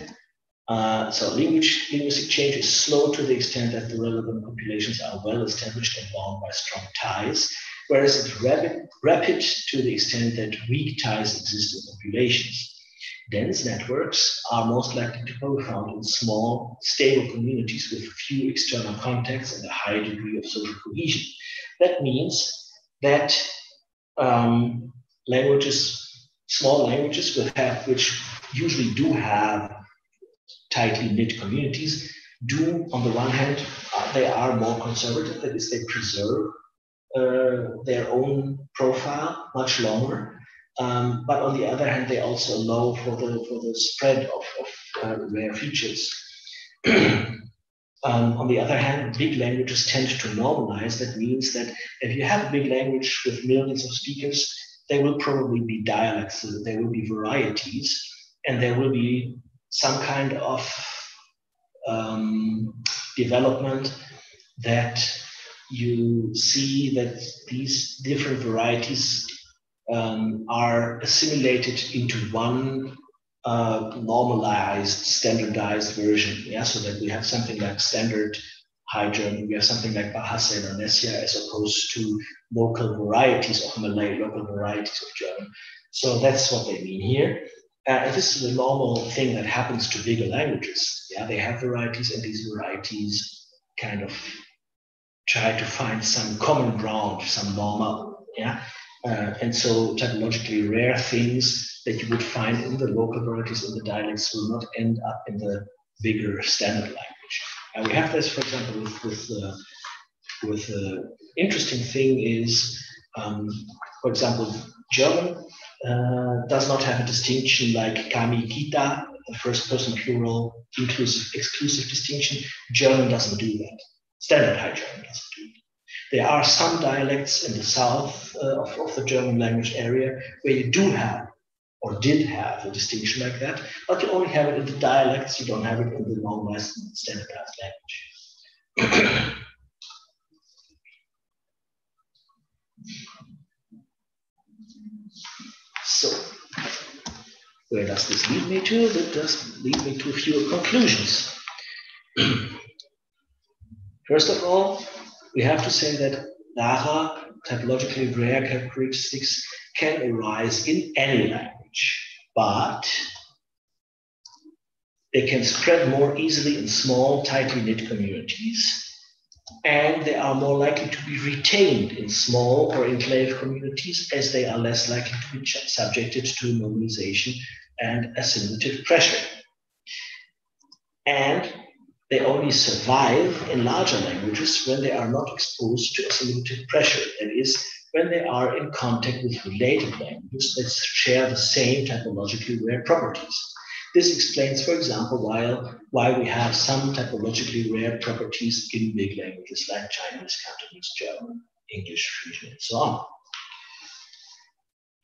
Uh, so language, linguistic change is slow to the extent that the relevant populations are well established and bound by strong ties, whereas it's rapid, rapid to the extent that weak ties exist in populations. Dense networks are most likely to be found in small, stable communities with few external contacts and a high degree of social cohesion. That means that um, languages, small languages, will have, which usually do have tightly knit communities do, on the one hand, uh, they are more conservative, that is, they preserve uh, their own profile much longer. Um, but on the other hand, they also allow for the, for the spread of, of uh, rare features. um, on the other hand, big languages tend to normalize. That means that if you have a big language with millions of speakers, there will probably be dialects, there will be varieties, and there will be some kind of um, development that you see that these different varieties um, are assimilated into one uh, normalized, standardized version. Yeah, so that we have something like standard High German, we have something like Bahasa Indonesia as opposed to local varieties of Malay, local varieties of German. So that's what they mean here. Uh, this is a normal thing that happens to bigger languages. Yeah, they have varieties, and these varieties kind of try to find some common ground, some normal. Yeah, uh, and so typologically rare things that you would find in the local varieties in the dialects will not end up in the bigger standard language. And we have this, for example, with with uh, with uh, interesting thing is, um, for example, German uh, does not have a distinction like kami kita, the first person plural, inclusive, exclusive distinction. German doesn't do that. Standard High German doesn't do it. There are some dialects in the south uh, of, of the German language area where you do have or did have a distinction like that, but you only have it in the dialects, you don't have it in the normalized standardized language. So, where does this lead me to? That does lead me to a few conclusions. First of all, we have to say that rara, typologically rare characteristics can arise in any language, but they can spread more easily in small, tightly knit communities and they are more likely to be retained in small or enclave communities as they are less likely to be subjected to normalization and assimilative pressure. And they only survive in larger languages when they are not exposed to assimilative pressure. That is, when they are in contact with related languages that share the same typologically rare properties. This explains, for example, why, why we have some typologically rare properties in big languages like Chinese, Cantonese, German, English, Frisian, and so on.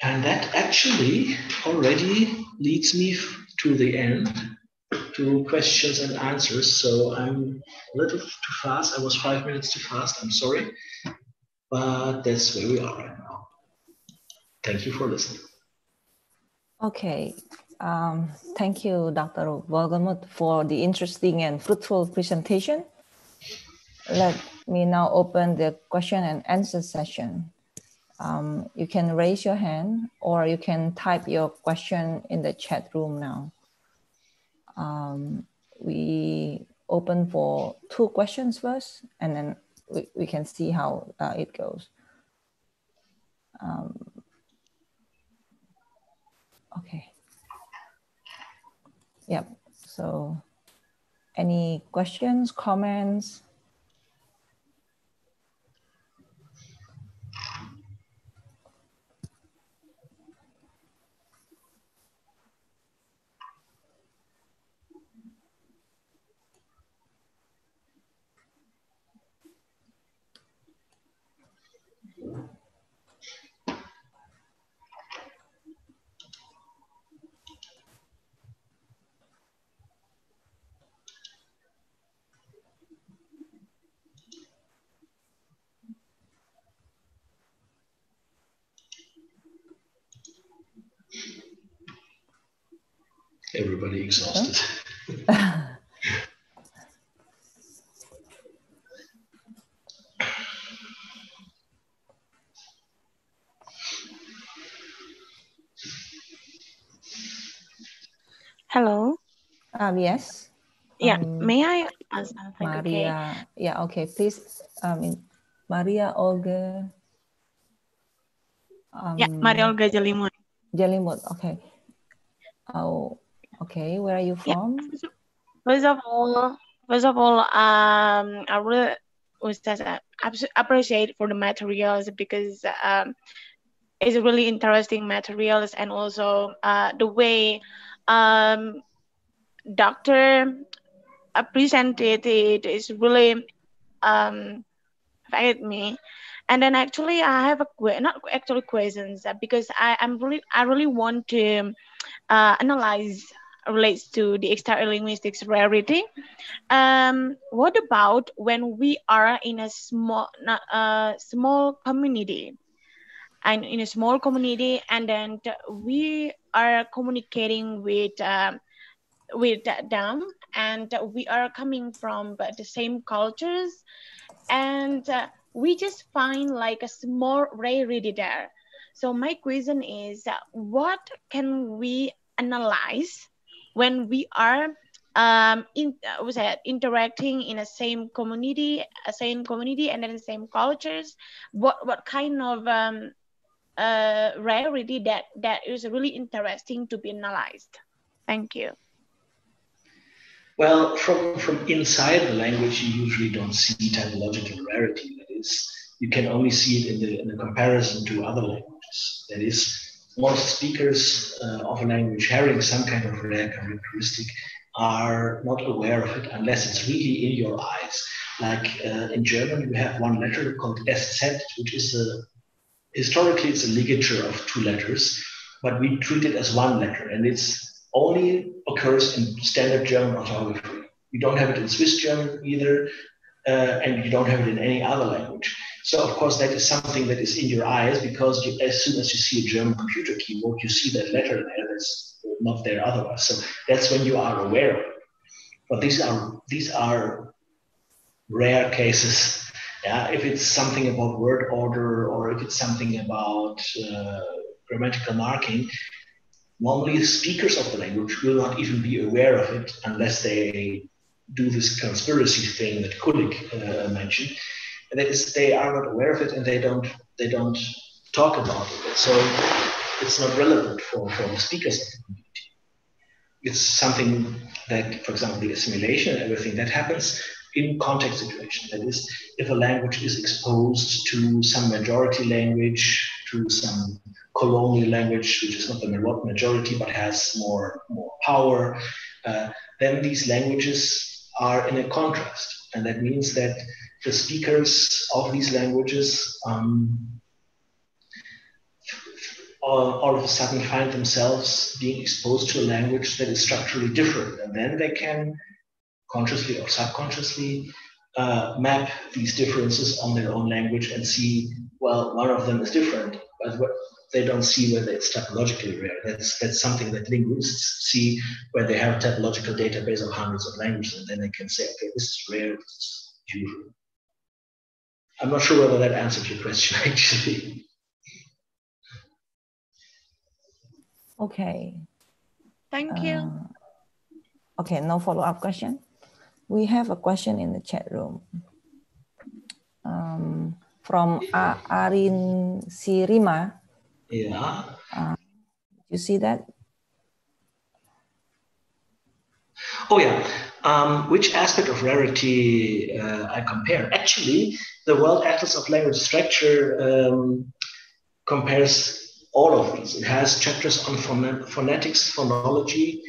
And that actually already leads me to the end, to questions and answers. So I'm a little too fast. I was five minutes too fast. I'm sorry. But that's where we are right now. Thank you for listening. Okay. Um, thank you, Dr. Wohlgemuth, for the interesting and fruitful presentation. Let me now open the question and answer session. Um, you can raise your hand or you can type your question in the chat room now. Um, we open for two questions first, and then we, we can see how uh, it goes. Um, okay. Yep. So any questions, comments? Everybody exhausted. Hello. Um, yes. Yeah, um, may I ask something? Maria. Okay? Yeah, okay. Please, um, Maria Olga. Um, yeah, Maria Olga Jalimut. Jalimut, okay. Oh, okay. Where are you from? Yeah. First of all, first of all, um, I really was just uh, appreciate for the materials because um, it's really interesting materials and also uh, the way um, doctor presented it is really um, affected me. And then actually I have a not actually questions uh, because I, I'm really I really want to uh, analyze relates to the extralinguistics rarity. Um, what about when we are in a small uh, small community? and in a small community and then we are communicating with um, with them and we are coming from the same cultures and uh, we just find like a small rarity there so my question is uh, what can we analyze when we are um, in, uh, was that interacting in a same community, a same community, and then the same cultures. What what kind of um, uh, rarity that that is really interesting to be analyzed. Thank you. Well, from from inside the language, you usually don't see typological rarity. That is, you can only see it in the in the comparison to other languages. That is, most speakers uh, of a language having some kind of rare characteristic are not aware of it unless it's really in your eyes. Like uh, in German, we have one letter called SZ, which is a historically it's a ligature of two letters, but we treat it as one letter, and it's only occurs in standard German orthography. You don't have it in Swiss German either, uh, and you don't have it in any other language. So of course that is something that is in your eyes because you, as soon as you see a German computer keyboard, you see that letter there that's not there otherwise. So that's when you are aware of it. But these are these are rare cases yeah, if it's something about word order or if it's something about uh, grammatical marking, normally speakers of the language will not even be aware of it unless they do this conspiracy thing that Kulick uh, mentioned. And that is, they are not aware of it and they don't they don't talk about it. So it's not relevant for, for the speakers of the community. It's something that, for example, the assimilation and everything that happens in context situation. That is, if a language is exposed to some majority language, to some colonial language, which is not the majority but has more, more power, uh, then these languages are in a contrast. And that means that the speakers of these languages um, all, all, of a sudden find themselves being exposed to a language that is structurally different. And then they can consciously or subconsciously uh, map these differences on their own language and see, well, one of them is different, but they don't see whether it's typologically rare. That's that's something that linguists see when they have a typological database of hundreds of languages, and then they can say, okay, this is rare, this is usual. I'm not sure whether that answers your question actually. Okay. Thank you. Uh, okay, no follow-up question we have a question in the chat room um, from Arin Sirima. Yeah. Uh, you see that? Oh yeah. Um, which aspect of rarity uh, I compare? Actually, the World Atlas of Language Structure um, compares all of these. It has chapters on phonetics, phonology,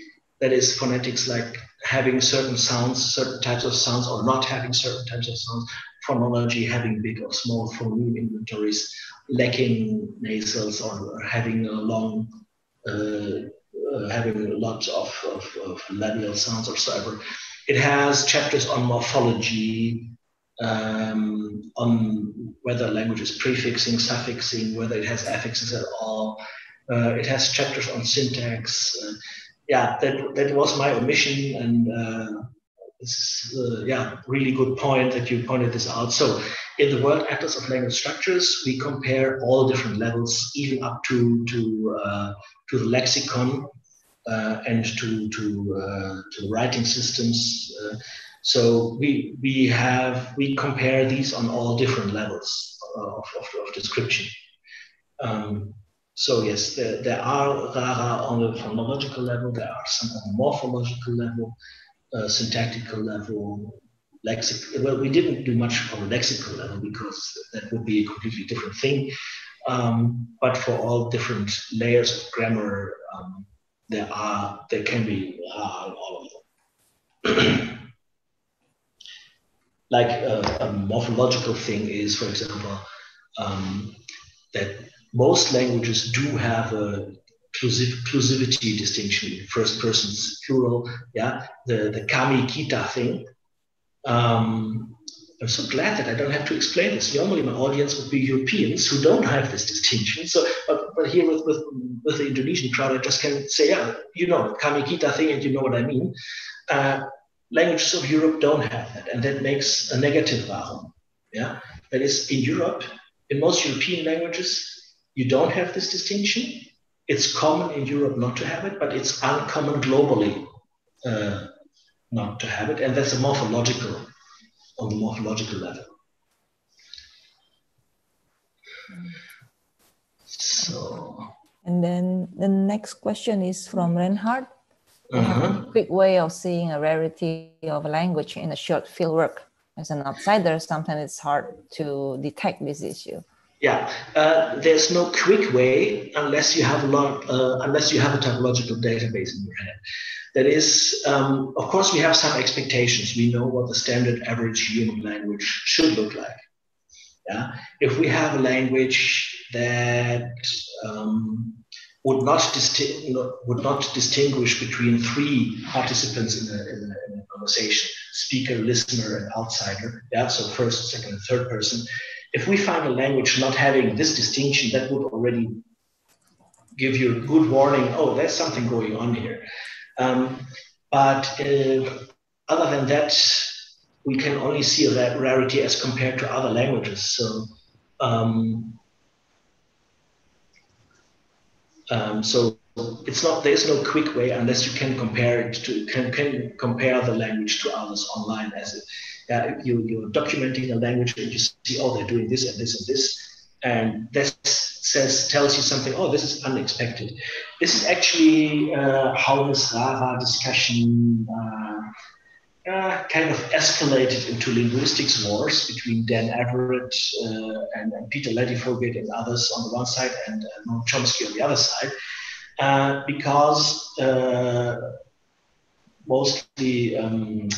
that is phonetics like having certain sounds, certain types of sounds, or not having certain types of sounds, phonology, having big or small phoneme inventories, lacking nasals, or having a long, uh, having lots of, of, of, labial sounds or so It has chapters on morphology, um, on whether language is prefixing, suffixing, whether it has affixes at all. Uh, it has chapters on syntax. Uh, yeah, that that was my omission, and uh, this is uh, yeah really good point that you pointed this out. So in the World Atlas of Language Structures, we compare all different levels, even up to to uh, to the lexicon uh, and to to uh, to writing systems. Uh, so we we have we compare these on all different levels of, of, of description. Um, so yes, there, there are RARA on the phonological level, there are some on the morphological level, uh, syntactical level, lexic. Well, we didn't do much on the lexical level because that would be a completely different thing. Um, but for all different layers of grammar, um, there are there can be RARA all of them. like a, uh, a, morphological thing is, for example, um, that most languages do have a clusivity distinction, first person's plural, yeah, the, the kami kita thing. Um, I'm so glad that I don't have to explain this. Normally, my audience would be Europeans who don't have this distinction. So, but, but here with, with, with the Indonesian crowd, I just can say, yeah, you know, kami kita thing, and you know what I mean. Uh, languages of Europe don't have that, and that makes a negative rarum. Yeah, that is in Europe, in most European languages, you don't have this distinction. It's common in Europe not to have it, but it's uncommon globally uh, not to have it, and that's a morphological on the morphological level. So. And then the next question is from Reinhard. Uh-huh. A quick way of seeing a rarity of a language in a short fieldwork. As an outsider, sometimes it's hard to detect this issue. Yeah, uh, there's no quick way unless you have a lot, uh, unless you have a typological database in your head. That is, um, of course, we have some expectations. We know what the standard average human language should look like. Yeah, if we have a language that um, would not, disti- would not distinguish between three participants in a, in, a, in a conversation: speaker, listener, and outsider. Yeah, so first, second, and third person if we find a language not having this distinction, that would already give you a good warning. Oh, there's something going on here. Um, but uh, other than that, we can only see that rarity as compared to other languages. So, um, um, so it's not there's no quick way unless you can compare it to can, can compare the language to others online as uh, you, you're documenting a language and you see, oh, they're doing this and this and this. And this says, tells you something, oh, this is unexpected. This is actually uh, how this RARA discussion uh, uh, kind of escalated into linguistics wars between Dan Everett uh, and, and, Peter Ladefoged and others on the one side and Noam Chomsky on the other side. Uh, because mostly um,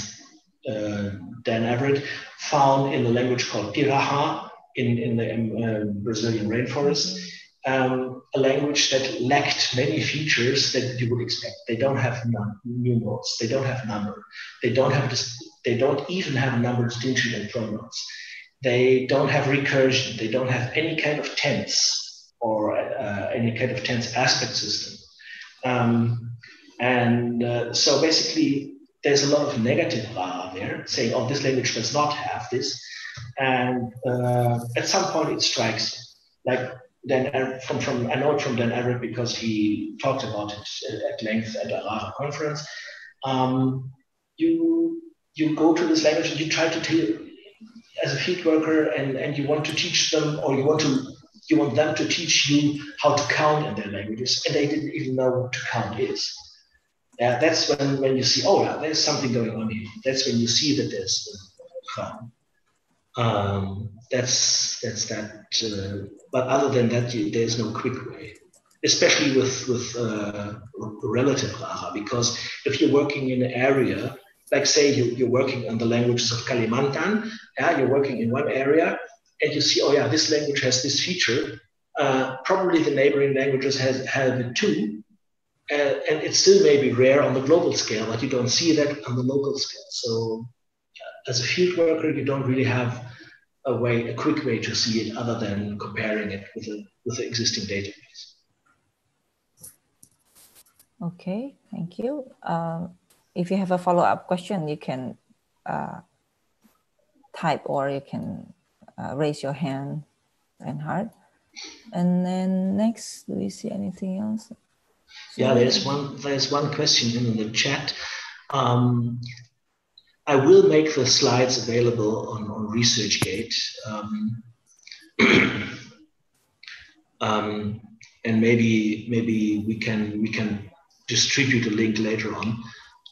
uh, Dan Everett found in a language called Piraha in, in the um, uh, Brazilian rainforest. Um, a language that lacked many features that you would expect. They don't have num- numerals. They don't have number. They don't have dis- They don't even have a number distinction in pronouns. They don't have recursion. They don't have any kind of tense or uh, any kind of tense aspect system. Um, and uh, so basically, there's a lot of negative there, saying, oh, this language does not have this. And uh, at some point it strikes, like Dan from, from I know it from Dan Everett because he talked about it at length at a RARA conference. Um, you you go to this language and you try to tell as a field worker and, and you want to teach them or you want to you want them to teach you how to count in their languages and they didn't even know what to count is yeah, that's when, when you see, oh, yeah, there's something going on here. That's when you see that there's fun. Um, that's that's that. Uh, but other than that, you, there's no quick way, especially with with uh, relative because if you're working in an area, like say you, you're working on the languages of Kalimantan, yeah, you're working in one area, and you see, oh yeah, this language has this feature. Uh, probably the neighboring languages has have it too, uh, and it still may be rare on the global scale, but you don't see that on the local scale. So, as a field worker, you don't really have a way, a quick way to see it, other than comparing it with a with the existing database. Okay, thank you. Uh, if you have a follow-up question, you can uh, type or you can uh, raise your hand, and Reinhard. And then next, do we see anything else? So yeah, there's one. There's one question in the chat. Um, I will make the slides available on, on ResearchGate. Um, um, and maybe maybe we can we can distribute a link later on.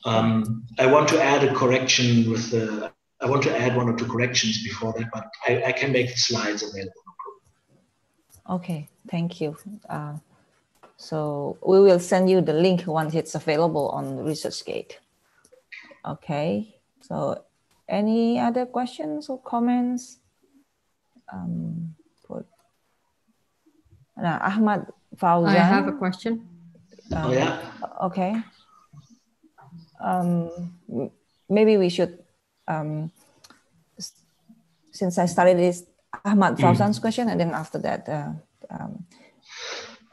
Um, I want to add a correction with the. I want to add one or two corrections before that, but I, I can make the slides available. Okay, thank you. Uh, so we will send you the link once it's available on ResearchGate. Okay, so any other questions or comments? Um, for, Ahmad Fauzan. I have a question. Um, oh, yeah. Okay. Um, maybe we should, um, since I started this, Ahmad mm. Fauzan's question, and then after that, uh, um,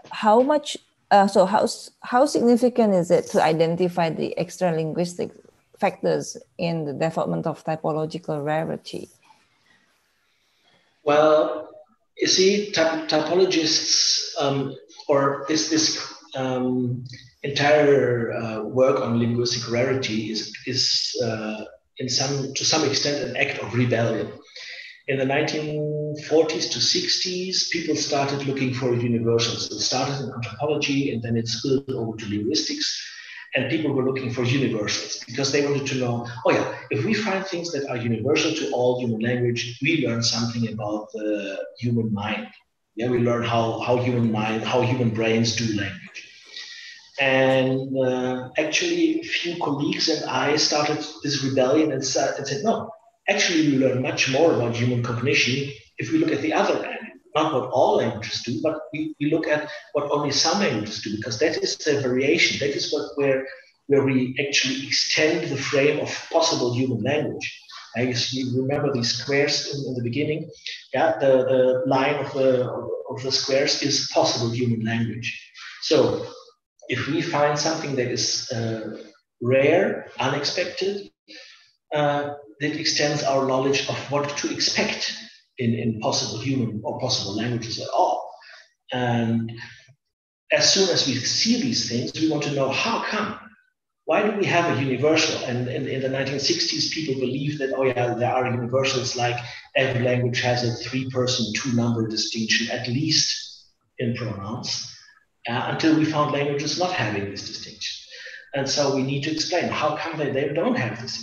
how much, uh, so how, how significant is it to identify the extra linguistic factors in the development of typological rarity? Well, you see, typ typologists um, or this this um, entire uh, work on linguistic rarity is is uh, in some to some extent an act of rebellion. In the 1940s to 60s, people started looking for universals. It started in anthropology and then it spilled over to linguistics and people were looking for universals because they wanted to know oh yeah if we find things that are universal to all human language we learn something about the human mind. Yeah we learn how how human mind how human brains do language. And uh, actually a few colleagues and i started this rebellion and, and said no actually we learn much more about human cognition if we look at the other not what all languages do, but we, we look at what only some languages do, because that is the variation. That is what where where we actually extend the frame of possible human language. I guess you remember these squares in, in, the beginning. Yeah, the, the line of the of the squares is possible human language. So if we find something that is uh, rare, unexpected, uh, that extends our knowledge of what to expect in, in possible human or possible languages at all. And as soon as we see these things, we want to know how come? Why do we have a universal? And in, in the 1960s, people believed that, oh, yeah, there are universals like every language has a three person, two number distinction, at least in pronouns, uh, until we found languages not having this distinction. And so we need to explain how come they, they don't have this.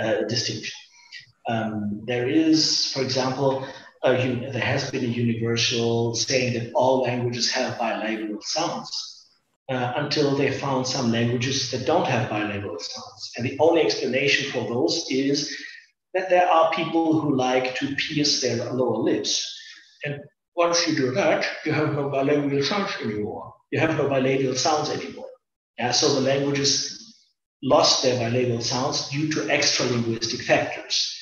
Uh, distinction. Um, there is, for example, there has been a universal saying that all languages have bilabial sounds uh, until they found some languages that don't have bilabial sounds. And the only explanation for those is that there are people who like to pierce their lower lips. And once you do that, you have no bilabial sounds anymore. You have no bilabial sounds anymore. Yeah, so the languages lost their bilabial sounds due to extra linguistic factors.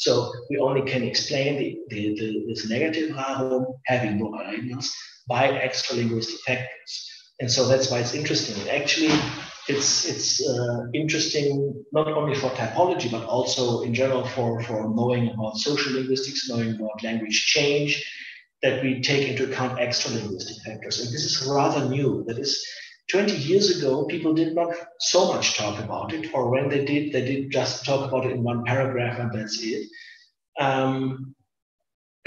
So we only can explain the, the, the, this negative Rarum having no bilabials by extra linguistic factors. And so that's why it's interesting. And actually, it's it's uh, interesting not only for typology, but also in general for, for knowing about social linguistics, knowing about language change, that we take into account extra linguistic factors. And this is rather new. That is, 20 years ago, people did not so much talk about it, or when they did, they did just talk about it in one paragraph and that's it. Um,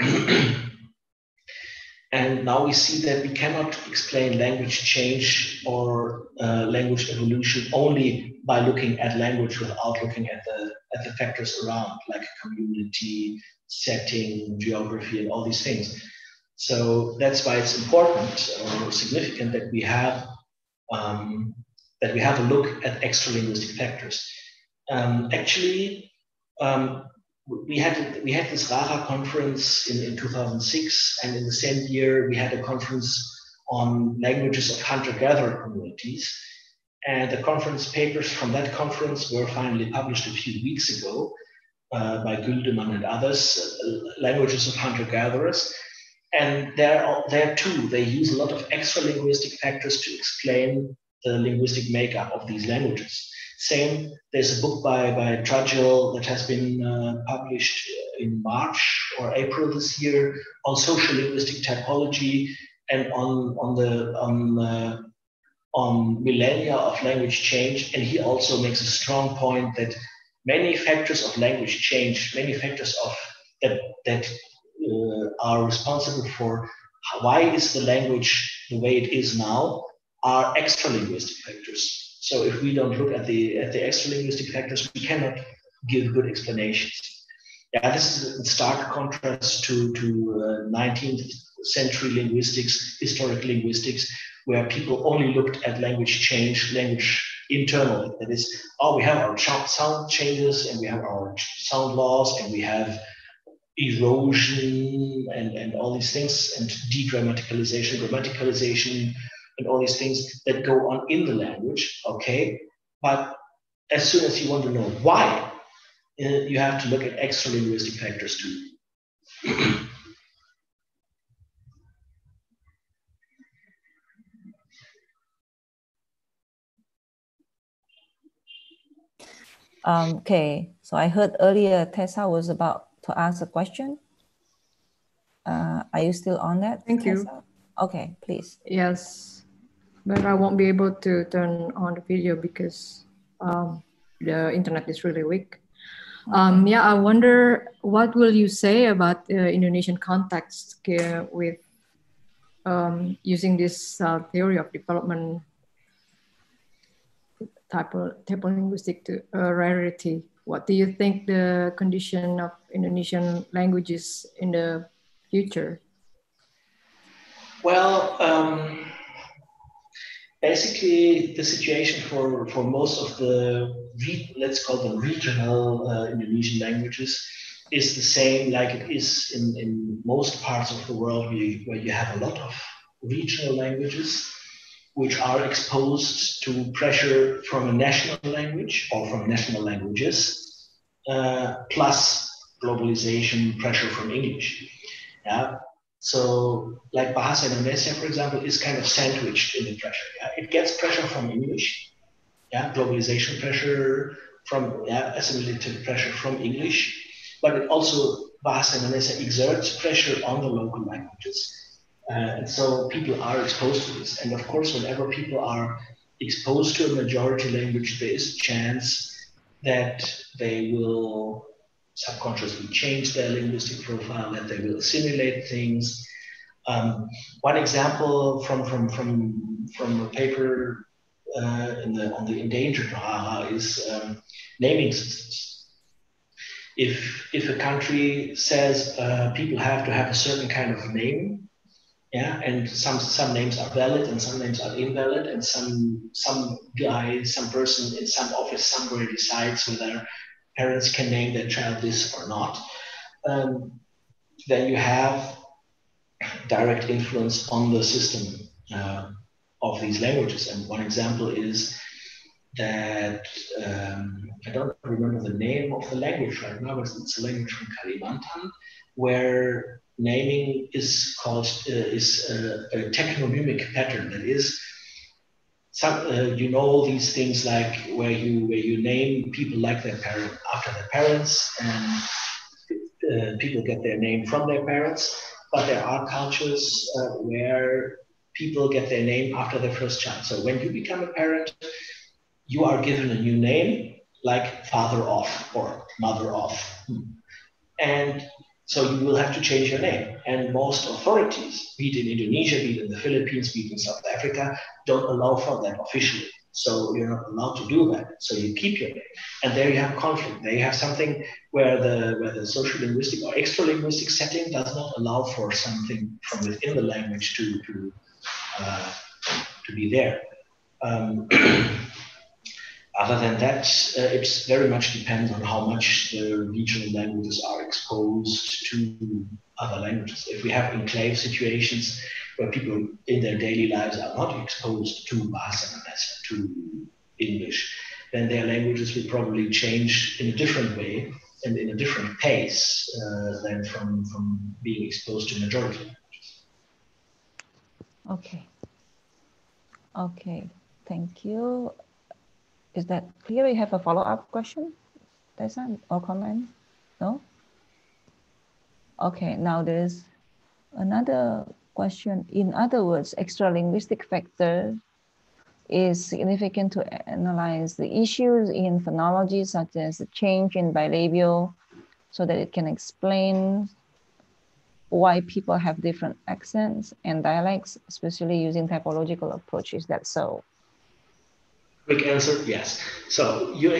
and now we see that we cannot explain language change or uh, language evolution only by looking at language without looking at the, at the factors around, like community, setting, geography, and all these things. So that's why it's important or significant that we have um, that we have a look at extra linguistic factors. Um, actually, um, we had we had this RARA conference in, in 2006, and in the same year we had a conference on languages of hunter-gatherer communities. And the conference papers from that conference were finally published a few weeks ago uh, by Güldemann and others, uh, languages of hunter-gatherers. And there, there too, they use a lot of extra linguistic factors to explain the linguistic makeup of these languages. Same, there's a book by, by Trudgill that has been uh, published in March or April this year on social linguistic typology and on, on the on uh, on millennia of language change. And he also makes a strong point that many factors of language change, many factors of that that are responsible for why is the language the way it is now are extra linguistic factors. So if we don't look at the at the extra linguistic factors, we cannot give good explanations. Yeah, this is in stark contrast to to uh, 19th century linguistics, historic linguistics, where people only looked at language change, language internally. That is, oh, we have our sound changes and we have our sound laws and we have erosion and, and all these things and de-grammaticalization, grammaticalization, and all these things that go on in the language, okay? But as soon as you want to know why, uh, you have to look at extra linguistic factors too. Um, okay, so I heard earlier Tessa was about to ask a question. Uh, are you still on that? Thank you. Okay, please. Yes but I won't be able to turn on the video because um, the internet is really weak. Um, yeah, I wonder what will you say about the Indonesian context with um, using this uh, theory of development type of, type of linguistic to, uh, rarity. What do you think the condition of Indonesian languages in the future? Well, um, basically the situation for, for most of the, let's call them regional uh, Indonesian languages is the same like it is in, in most parts of the world where you, where you have a lot of regional languages which are exposed to pressure from a national language or from national languages, uh, plus globalization pressure from English. Yeah? So, like Bahasa Indonesia, for example, is kind of sandwiched in the pressure. Yeah? It gets pressure from English, yeah, globalization pressure from yeah, assimilative pressure from English, but it also Bahasa Indonesia exerts pressure on the local languages. Uh, and so people are exposed to this. And of course, whenever people are exposed to a majority language, there is a chance that they will subconsciously change their linguistic profile, that they will assimilate things. Um, one example from, from, from, from a paper uh, in the, on the endangered Haha is um, naming systems. If, if a country says uh, people have to have a certain kind of name, yeah, and some, some names are valid and some names are invalid, and some, some guy, some person in some office somewhere decides whether parents can name their child this or not, um, then you have direct influence on the system uh, of these languages. And one example is that um, I don't remember the name of the language right now, but it's a language from Kalimantan, where naming is called uh, is a, a teknonymic pattern. That is, some uh, you know these things like where you where you name people like their parent after their parents and uh, people get their name from their parents. But there are cultures uh, where people get their name after their first child. So when you become a parent you are given a new name like father of or mother of. And so you will have to change your name. And most authorities, be it in Indonesia, be it in the Philippines, be it in South Africa, don't allow for that officially. So you're not allowed to do that. So you keep your name. And there you have conflict. There you have something where the where the social linguistic or extra linguistic setting does not allow for something from within the language to to uh, to be there. Um, Other than that, uh, it very much depends on how much the regional languages are exposed to other languages. If we have enclave situations where people in their daily lives are not exposed to Bahasa to English, then their languages will probably change in a different way and in a different pace uh, than from, from being exposed to majority languages. Okay. Okay. Thank you. Is that clear? You have a follow-up question, Tessa, or comment? No? Okay, now there's another question. In other words, extra-linguistic factor is significant to analyze the issues in phonology, such as the change in bilabial, so that it can explain why people have different accents and dialects, especially using typological approach. Is that so? Quick answer, yes. So you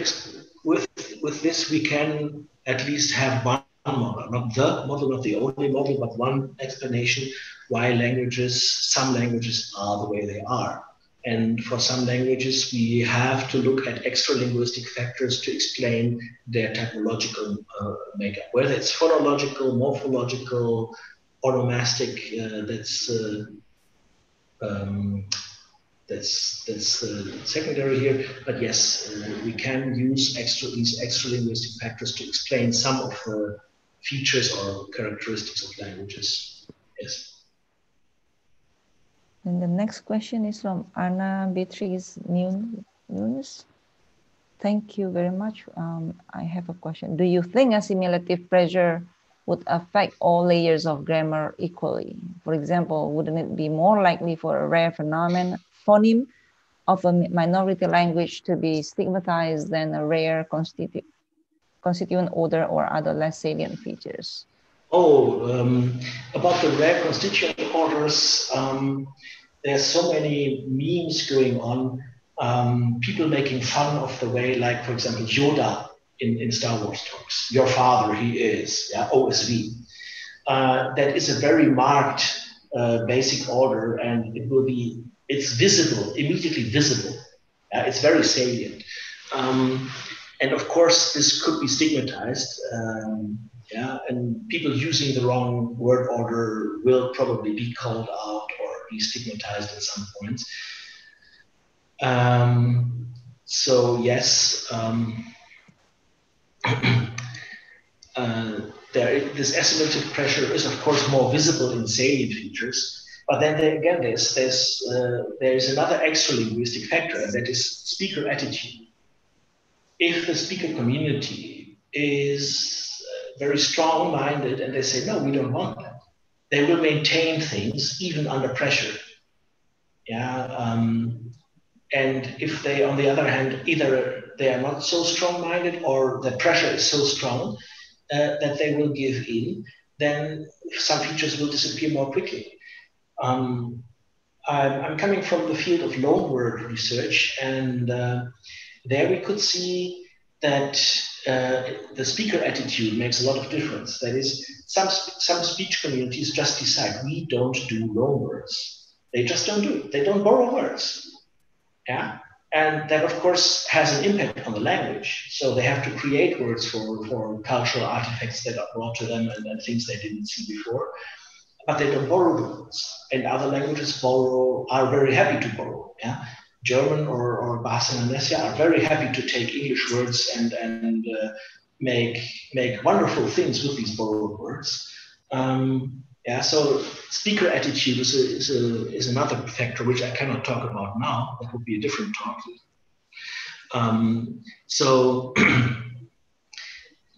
with with this we can at least have one model, not the model, not the only model, but one explanation why languages, some languages are the way they are. And for some languages, we have to look at extra linguistic factors to explain their typological uh, makeup, whether it's phonological, morphological, onomastic, uh, that's uh, um, that's that's uh, secondary here. But yes, uh, we can use extra these extra linguistic factors to explain some of the features or characteristics of languages. Yes. And the next question is from Anna Beatrice Nunes. Thank you very much. Um, I have a question. Do you think assimilative pressure would affect all layers of grammar equally? For example, wouldn't it be more likely for a rare phenomenon, phoneme of a minority language to be stigmatized than a rare constitu constituent order or other less salient features? Oh, um, about the rare constituent orders, um, there's so many memes going on. Um, people making fun of the way, like for example, Yoda in, in Star Wars talks. Your father, he is, yeah, OSV. Uh, that is a very marked uh, basic order, and it will be it's visible, immediately visible. Uh, it's very salient. Um, and of course, this could be stigmatized. Um, yeah, and people using the wrong word order will probably be called out or be stigmatized at some points. Um, so yes, um, uh, there, this assimilative pressure is of course more visible in salient features. But then there, again, there's, there's, uh, there's another extra linguistic factor, and that is speaker attitude. If the speaker community is very strong minded and they say, no, we don't want that. They will maintain things even under pressure. Yeah. Um, and if they, on the other hand, either they are not so strong minded or the pressure is so strong uh, that they will give in, then some features will disappear more quickly. Um, I'm, coming from the field of loanword research, and uh, there we could see that uh, the speaker attitude makes a lot of difference. That is, some, some speech communities just decide we don't do loan words. They just don't do it. They don't borrow words. Yeah. And that, of course, has an impact on the language. So they have to create words for, for cultural artifacts that are brought to them and, and things they didn't see before. But they don't borrow the words. And other languages borrow, are very happy to borrow. Yeah. German or, or Bahasa Indonesia are very happy to take English words and, and uh, make, make wonderful things with these borrowed words. Um, yeah, so speaker attitude is, a, is, a, is another factor which I cannot talk about now. That would be a different talk. Um, so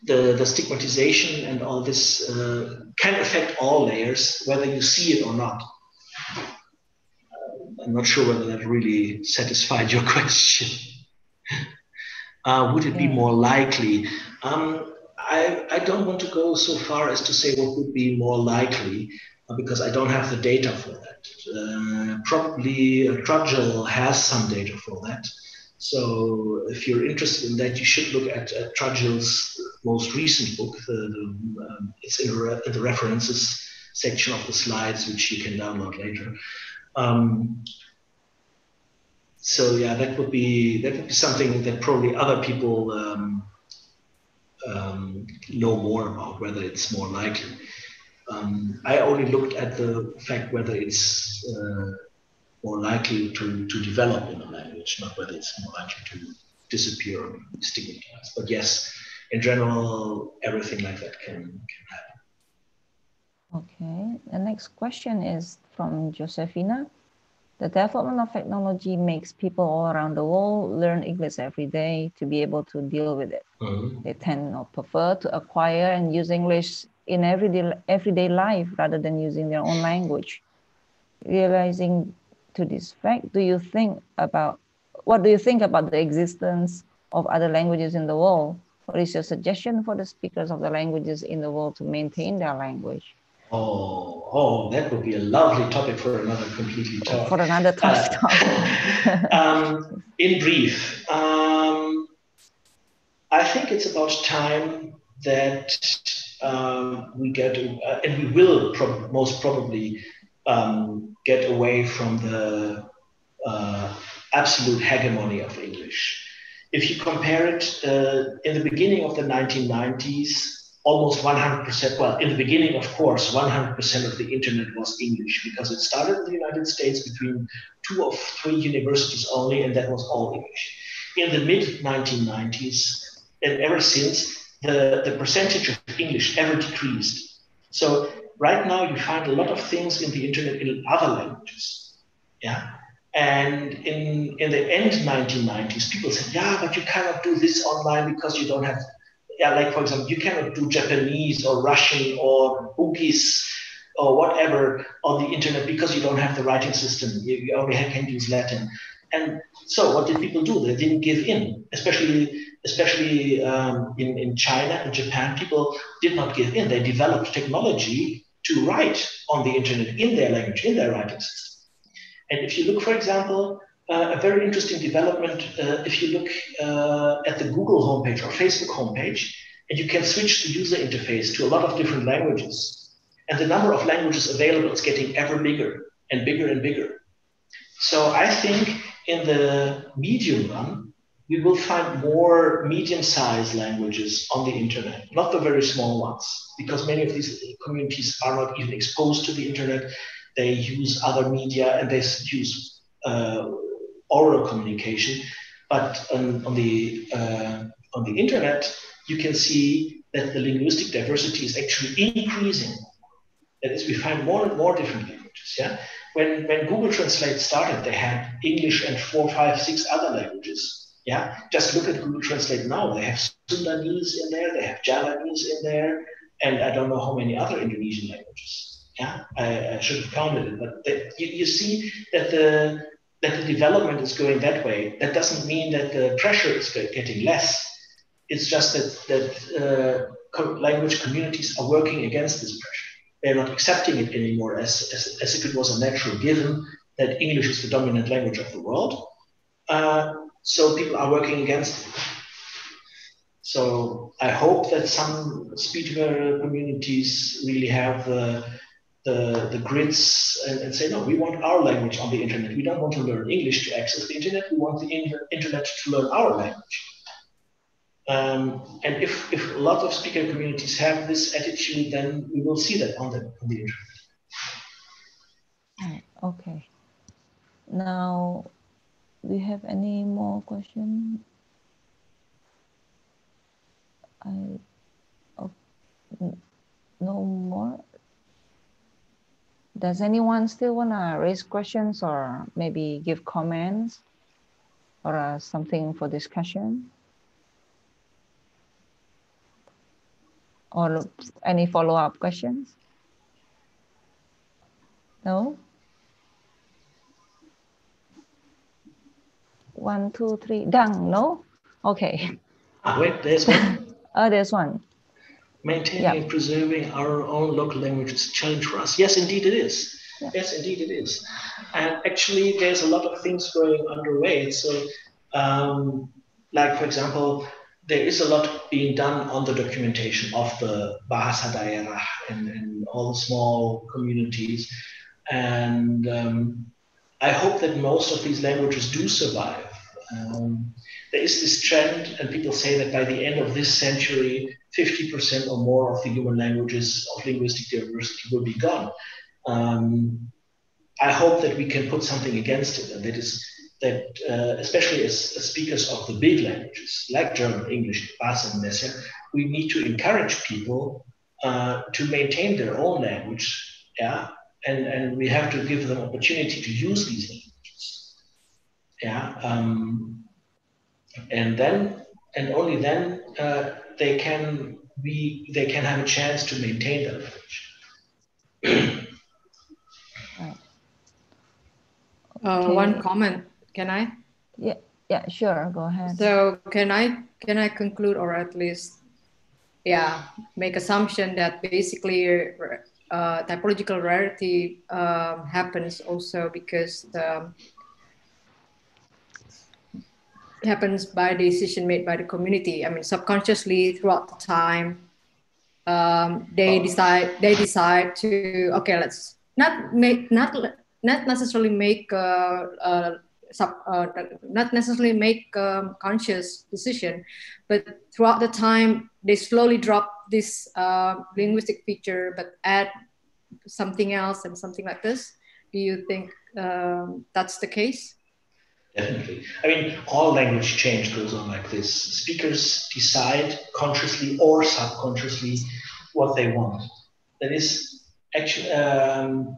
the, the stigmatization and all this uh, can affect all layers, whether you see it or not. I'm not sure whether that really satisfied your question. uh, would it be more likely? Um, I, I don't want to go so far as to say what would be more likely uh, because I don't have the data for that. Uh, probably uh, has some data for that. So if you're interested in that, you should look at Trudgill's most recent book. The, the, um, it's in, re- the references section of the slides, which you can download later. Um, so yeah, that would be that would be something that probably other people um, um, know more about whether it's more likely. Um, I only looked at the fact whether it's uh, more likely to, to develop in a language, not whether it's more likely to disappear or stigmatize. But yes, in general, everything like that can, can happen. Okay, the next question is from Josephina. the development of technology makes people all around the world learn English every day to be able to deal with it. Mm-hmm. They tend or prefer to acquire and use English in everyday everyday life rather than using their own language. Realizing to this fact, do you think about what do you think about the existence of other languages in the world? What is your suggestion for the speakers of the languages in the world to maintain their language? Oh, oh, that would be a lovely topic for another completely talk. For another talk. Uh, um, in brief, um, I think it's about time that um, we get, uh, and we will pro- most probably um, get away from the uh, absolute hegemony of English. If you compare it uh, in the beginning of the 1990s, almost 100%, well, in the beginning, of course, 100% of the internet was English because it started in the United States between two or three universities only, and that was all English. In the mid 1990s, and ever since, the, the percentage of English ever decreased. So right now you find a lot of things in the internet in other languages. Yeah. And in, in the end 1990s, people said, yeah, but you cannot do this online because you don't have yeah, like for example, you cannot do Japanese or Russian or Bugis or whatever on the internet because you don't have the writing system. You, you only can use Latin. And so, what did people do? They didn't give in, especially especially um, in, in China and Japan. People did not give in. They developed technology to write on the internet in their language, in their writing system. And if you look, for example, uh, a very interesting development uh, if you look uh, at the Google homepage or Facebook homepage, and you can switch the user interface to a lot of different languages. And the number of languages available is getting ever bigger and bigger and bigger. So I think in the medium run, we will find more medium-sized languages on the internet, not the very small ones, because many of these communities are not even exposed to the internet. They use other media and they use uh, oral communication. But on, on the uh, on the internet, you can see that the linguistic diversity is actually increasing. That is, we find more and more different languages. Yeah. When when Google Translate started, they had English and four, five, six other languages. Yeah. Just look at Google Translate now. They have Sundanese in there. They have Javanese in there, and I don't know how many other Indonesian languages. Yeah, I, I should have counted it, but you, you see that the that the development is going that way. That doesn't mean that the pressure is getting less. It's just that, that uh, language communities are working against this pressure. They're not accepting it anymore as, as, as if it was a natural given that English is the dominant language of the world. Uh, so people are working against it. So I hope that some speaker communities really have the the, the grids and, and, say, no, we want our language on the internet. We don't want to learn English to access the internet. We want the internet to learn our language. Um, and if, if a lot of speaker communities have this attitude, then we will see that on the, on the internet. Okay. Now, do you have any more questions? I, oh, no more. Does anyone still want to raise questions or maybe give comments or uh, something for discussion? Or any follow-up questions? No? One, two, three, done, no? Okay. Ah, wait, there's one. oh, there's one maintaining and preserving our own local languages is a challenge for us. Yes, indeed it is. Yes, indeed it is. And actually, there's a lot of things going underway. So, um, like for example, there is a lot being done on the documentation of the Bahasa Daerah and, and all the small communities. And um, I hope that most of these languages do survive. Um, there is this trend, and people say that by the end of this century, 50% or more of the human languages of linguistic diversity will be gone. Um, I hope that we can put something against it, and that is that, uh, especially as, as, speakers of the big languages like German, English, Bahasa Indonesia, we need to encourage people uh, to maintain their own language, yeah, and, and we have to give them opportunity to use these languages. Yeah, um, and then and only then uh, they can be they can have a chance to maintain that language. Uh, okay. One comment, can I? Yeah, yeah, sure. Go ahead. So can I can I conclude or at least, yeah, make assumption that basically uh, typological rarity um, happens also because um, happens by decision made by the community. I mean, subconsciously throughout the time, um, they decide they decide to okay, let's not make not not necessarily make uh, uh, sub, uh, not necessarily make um, conscious decision, but throughout the time they slowly drop this uh, linguistic feature, but add something else and something like this. Do you think um, that's the case? Definitely. I mean, all language change goes on like this. Speakers decide consciously or subconsciously what they want. That is actually, um,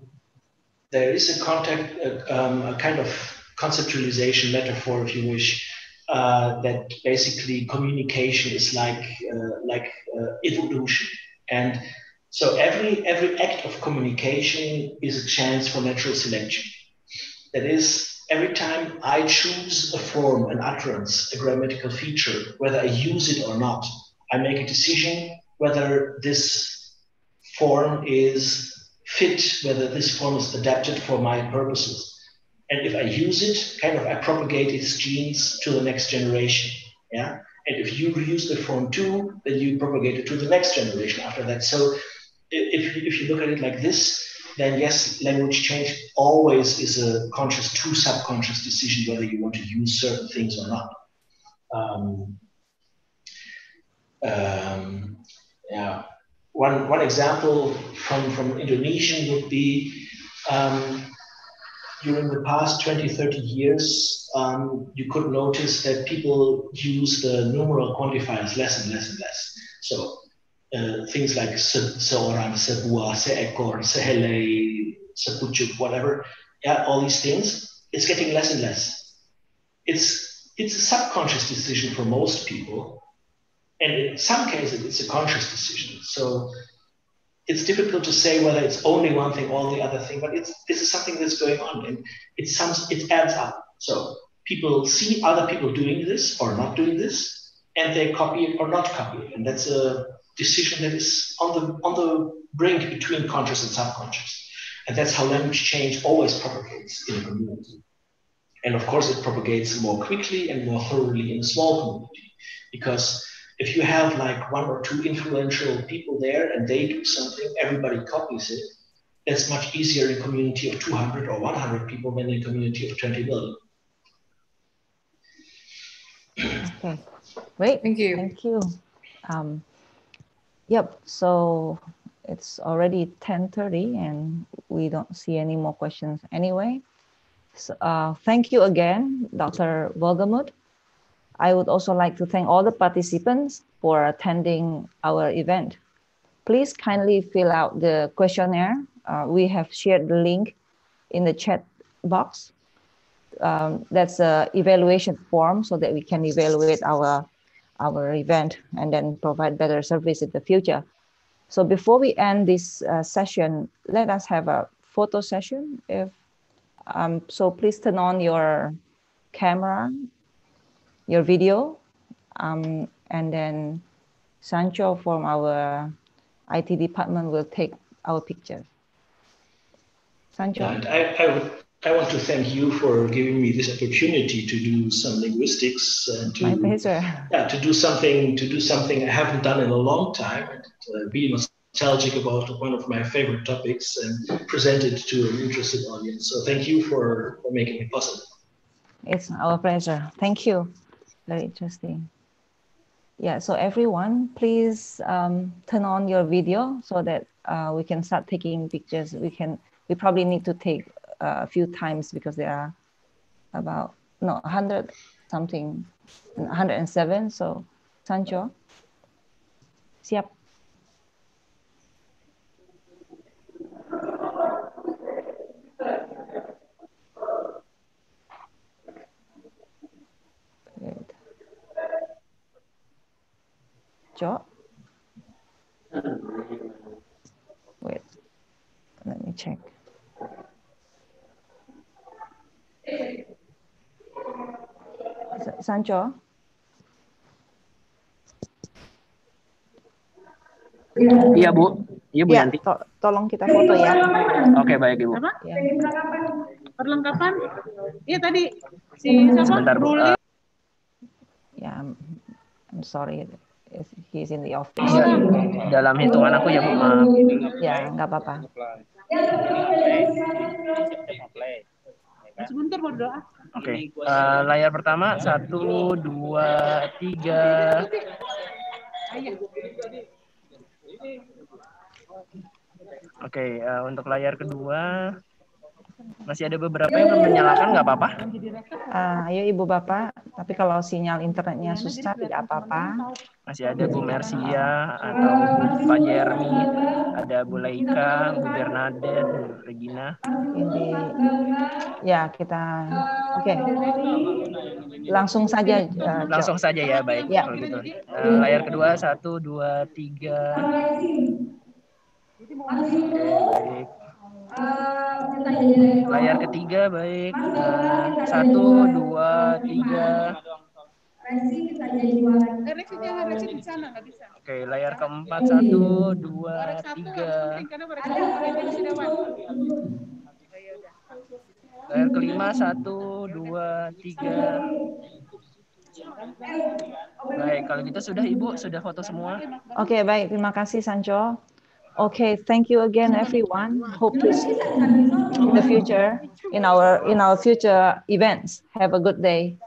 there is a contact, uh, um, a kind of conceptualization metaphor, if you wish, uh, that basically communication is like uh, like uh, evolution, and so every every act of communication is a chance for natural selection. That is, every time I choose a form, an utterance, a grammatical feature, whether I use it or not, I make a decision whether this form is fit, whether this form is adapted for my purposes. And if I use it, kind of I propagate its genes to the next generation. Yeah. And if you reuse the form too, then you propagate it to the next generation after that. So if, if you look at it like this, then yes, language change always is a conscious to subconscious decision whether you want to use certain things or not. Um, um, yeah, one one example from from Indonesian would be um, during the past 20, 30 years, um, you could notice that people use the numeral quantifiers less and less and less. So uh, things like se seorang, sebuah, seekor, sehelai, sepucuk, whatever, yeah, all these things, it's getting less and less. It's, it's a subconscious decision for most people. And in some cases, it's a conscious decision. So it's difficult to say whether it's only one thing or the other thing, but it's, this is something that's going on and it, sums, it adds up. So people see other people doing this or not doing this, and they copy it or not copy it. And that's a decision that is on the on the brink between conscious and subconscious. And that's how language change always propagates in a community. And of course, it propagates more quickly and more thoroughly in a small community. Because if you have like one or two influential people there and they do something, everybody copies it. That's much easier in a community of 200 or 100 people than in a community of 20 million. Okay, great. Thank you. Thank you. Um, Yep. So it's already 10:30, and we don't see any more questions anyway. So, uh, thank you again, Dr. Wohlgemuth. I would also like to thank all the participants for attending our event. Please kindly fill out the questionnaire. Uh, we have shared the link in the chat box. Um, that's a evaluation form so that we can evaluate our our event and then provide better service in the future. So before we end this uh, session, let us have a photo session. If um, so, please turn on your camera, your video, um, and then Sancho from our IT department will take our picture. Sancho. I, I would I want to thank you for giving me this opportunity to do some linguistics and to, My pleasure. Yeah, to do something to do something I haven't done in a long time and uh, be nostalgic about one of my favorite topics and present it to an interested audience. So thank you for, for making it possible. It's our pleasure. Thank you. Very interesting. Yeah, so everyone, please um, turn on your video so that uh, we can start taking pictures. We can. We probably need to take a few times because there are about no 100 something 107 so Sancho. Siap. Jo? Wait let me check. Sancho? Iya Bu, iya Bu Ya, Yanti. to tolong kita foto ya. Oke baik Ibu. Apa? Ya. Perlengkapan? Iya tadi si siapa? Sebentar Bu. Eh, Ya, I'm, I'm sorry, he's in the office. iya, dalam hitungan aku ya Bu. Maaf. Ya, nggak apa-apa. Sebentar berdoa. Oke. Eh, layar pertama satu dua tiga. Oke, eh, untuk layar kedua masih ada beberapa yang belum menyalakan nggak apa-apa. Ah, ayo Ibu Bapak, tapi kalau sinyal internetnya susah tidak apa-apa. Masih ada Bu Mercia atau Pak Jeremy, ada Bu Laika, Bu Bernadette, Bu Regina. Ini ya kita oke. Langsung saja Jo. Langsung saja ya, baik Ya. kalau gitu. Eh, layar kedua satu dua tiga. Baik. Layar ketiga baik. Eh, satu dua tiga. Oke, layar keempat satu dua tiga. Layar kelima satu dua tiga. Baik, kalau gitu sudah Ibu sudah foto semua. Oke, baik. Terima kasih Sancho. Okay, thank you again everyone. Hope to see you in the future in our in our future events. Have a good day.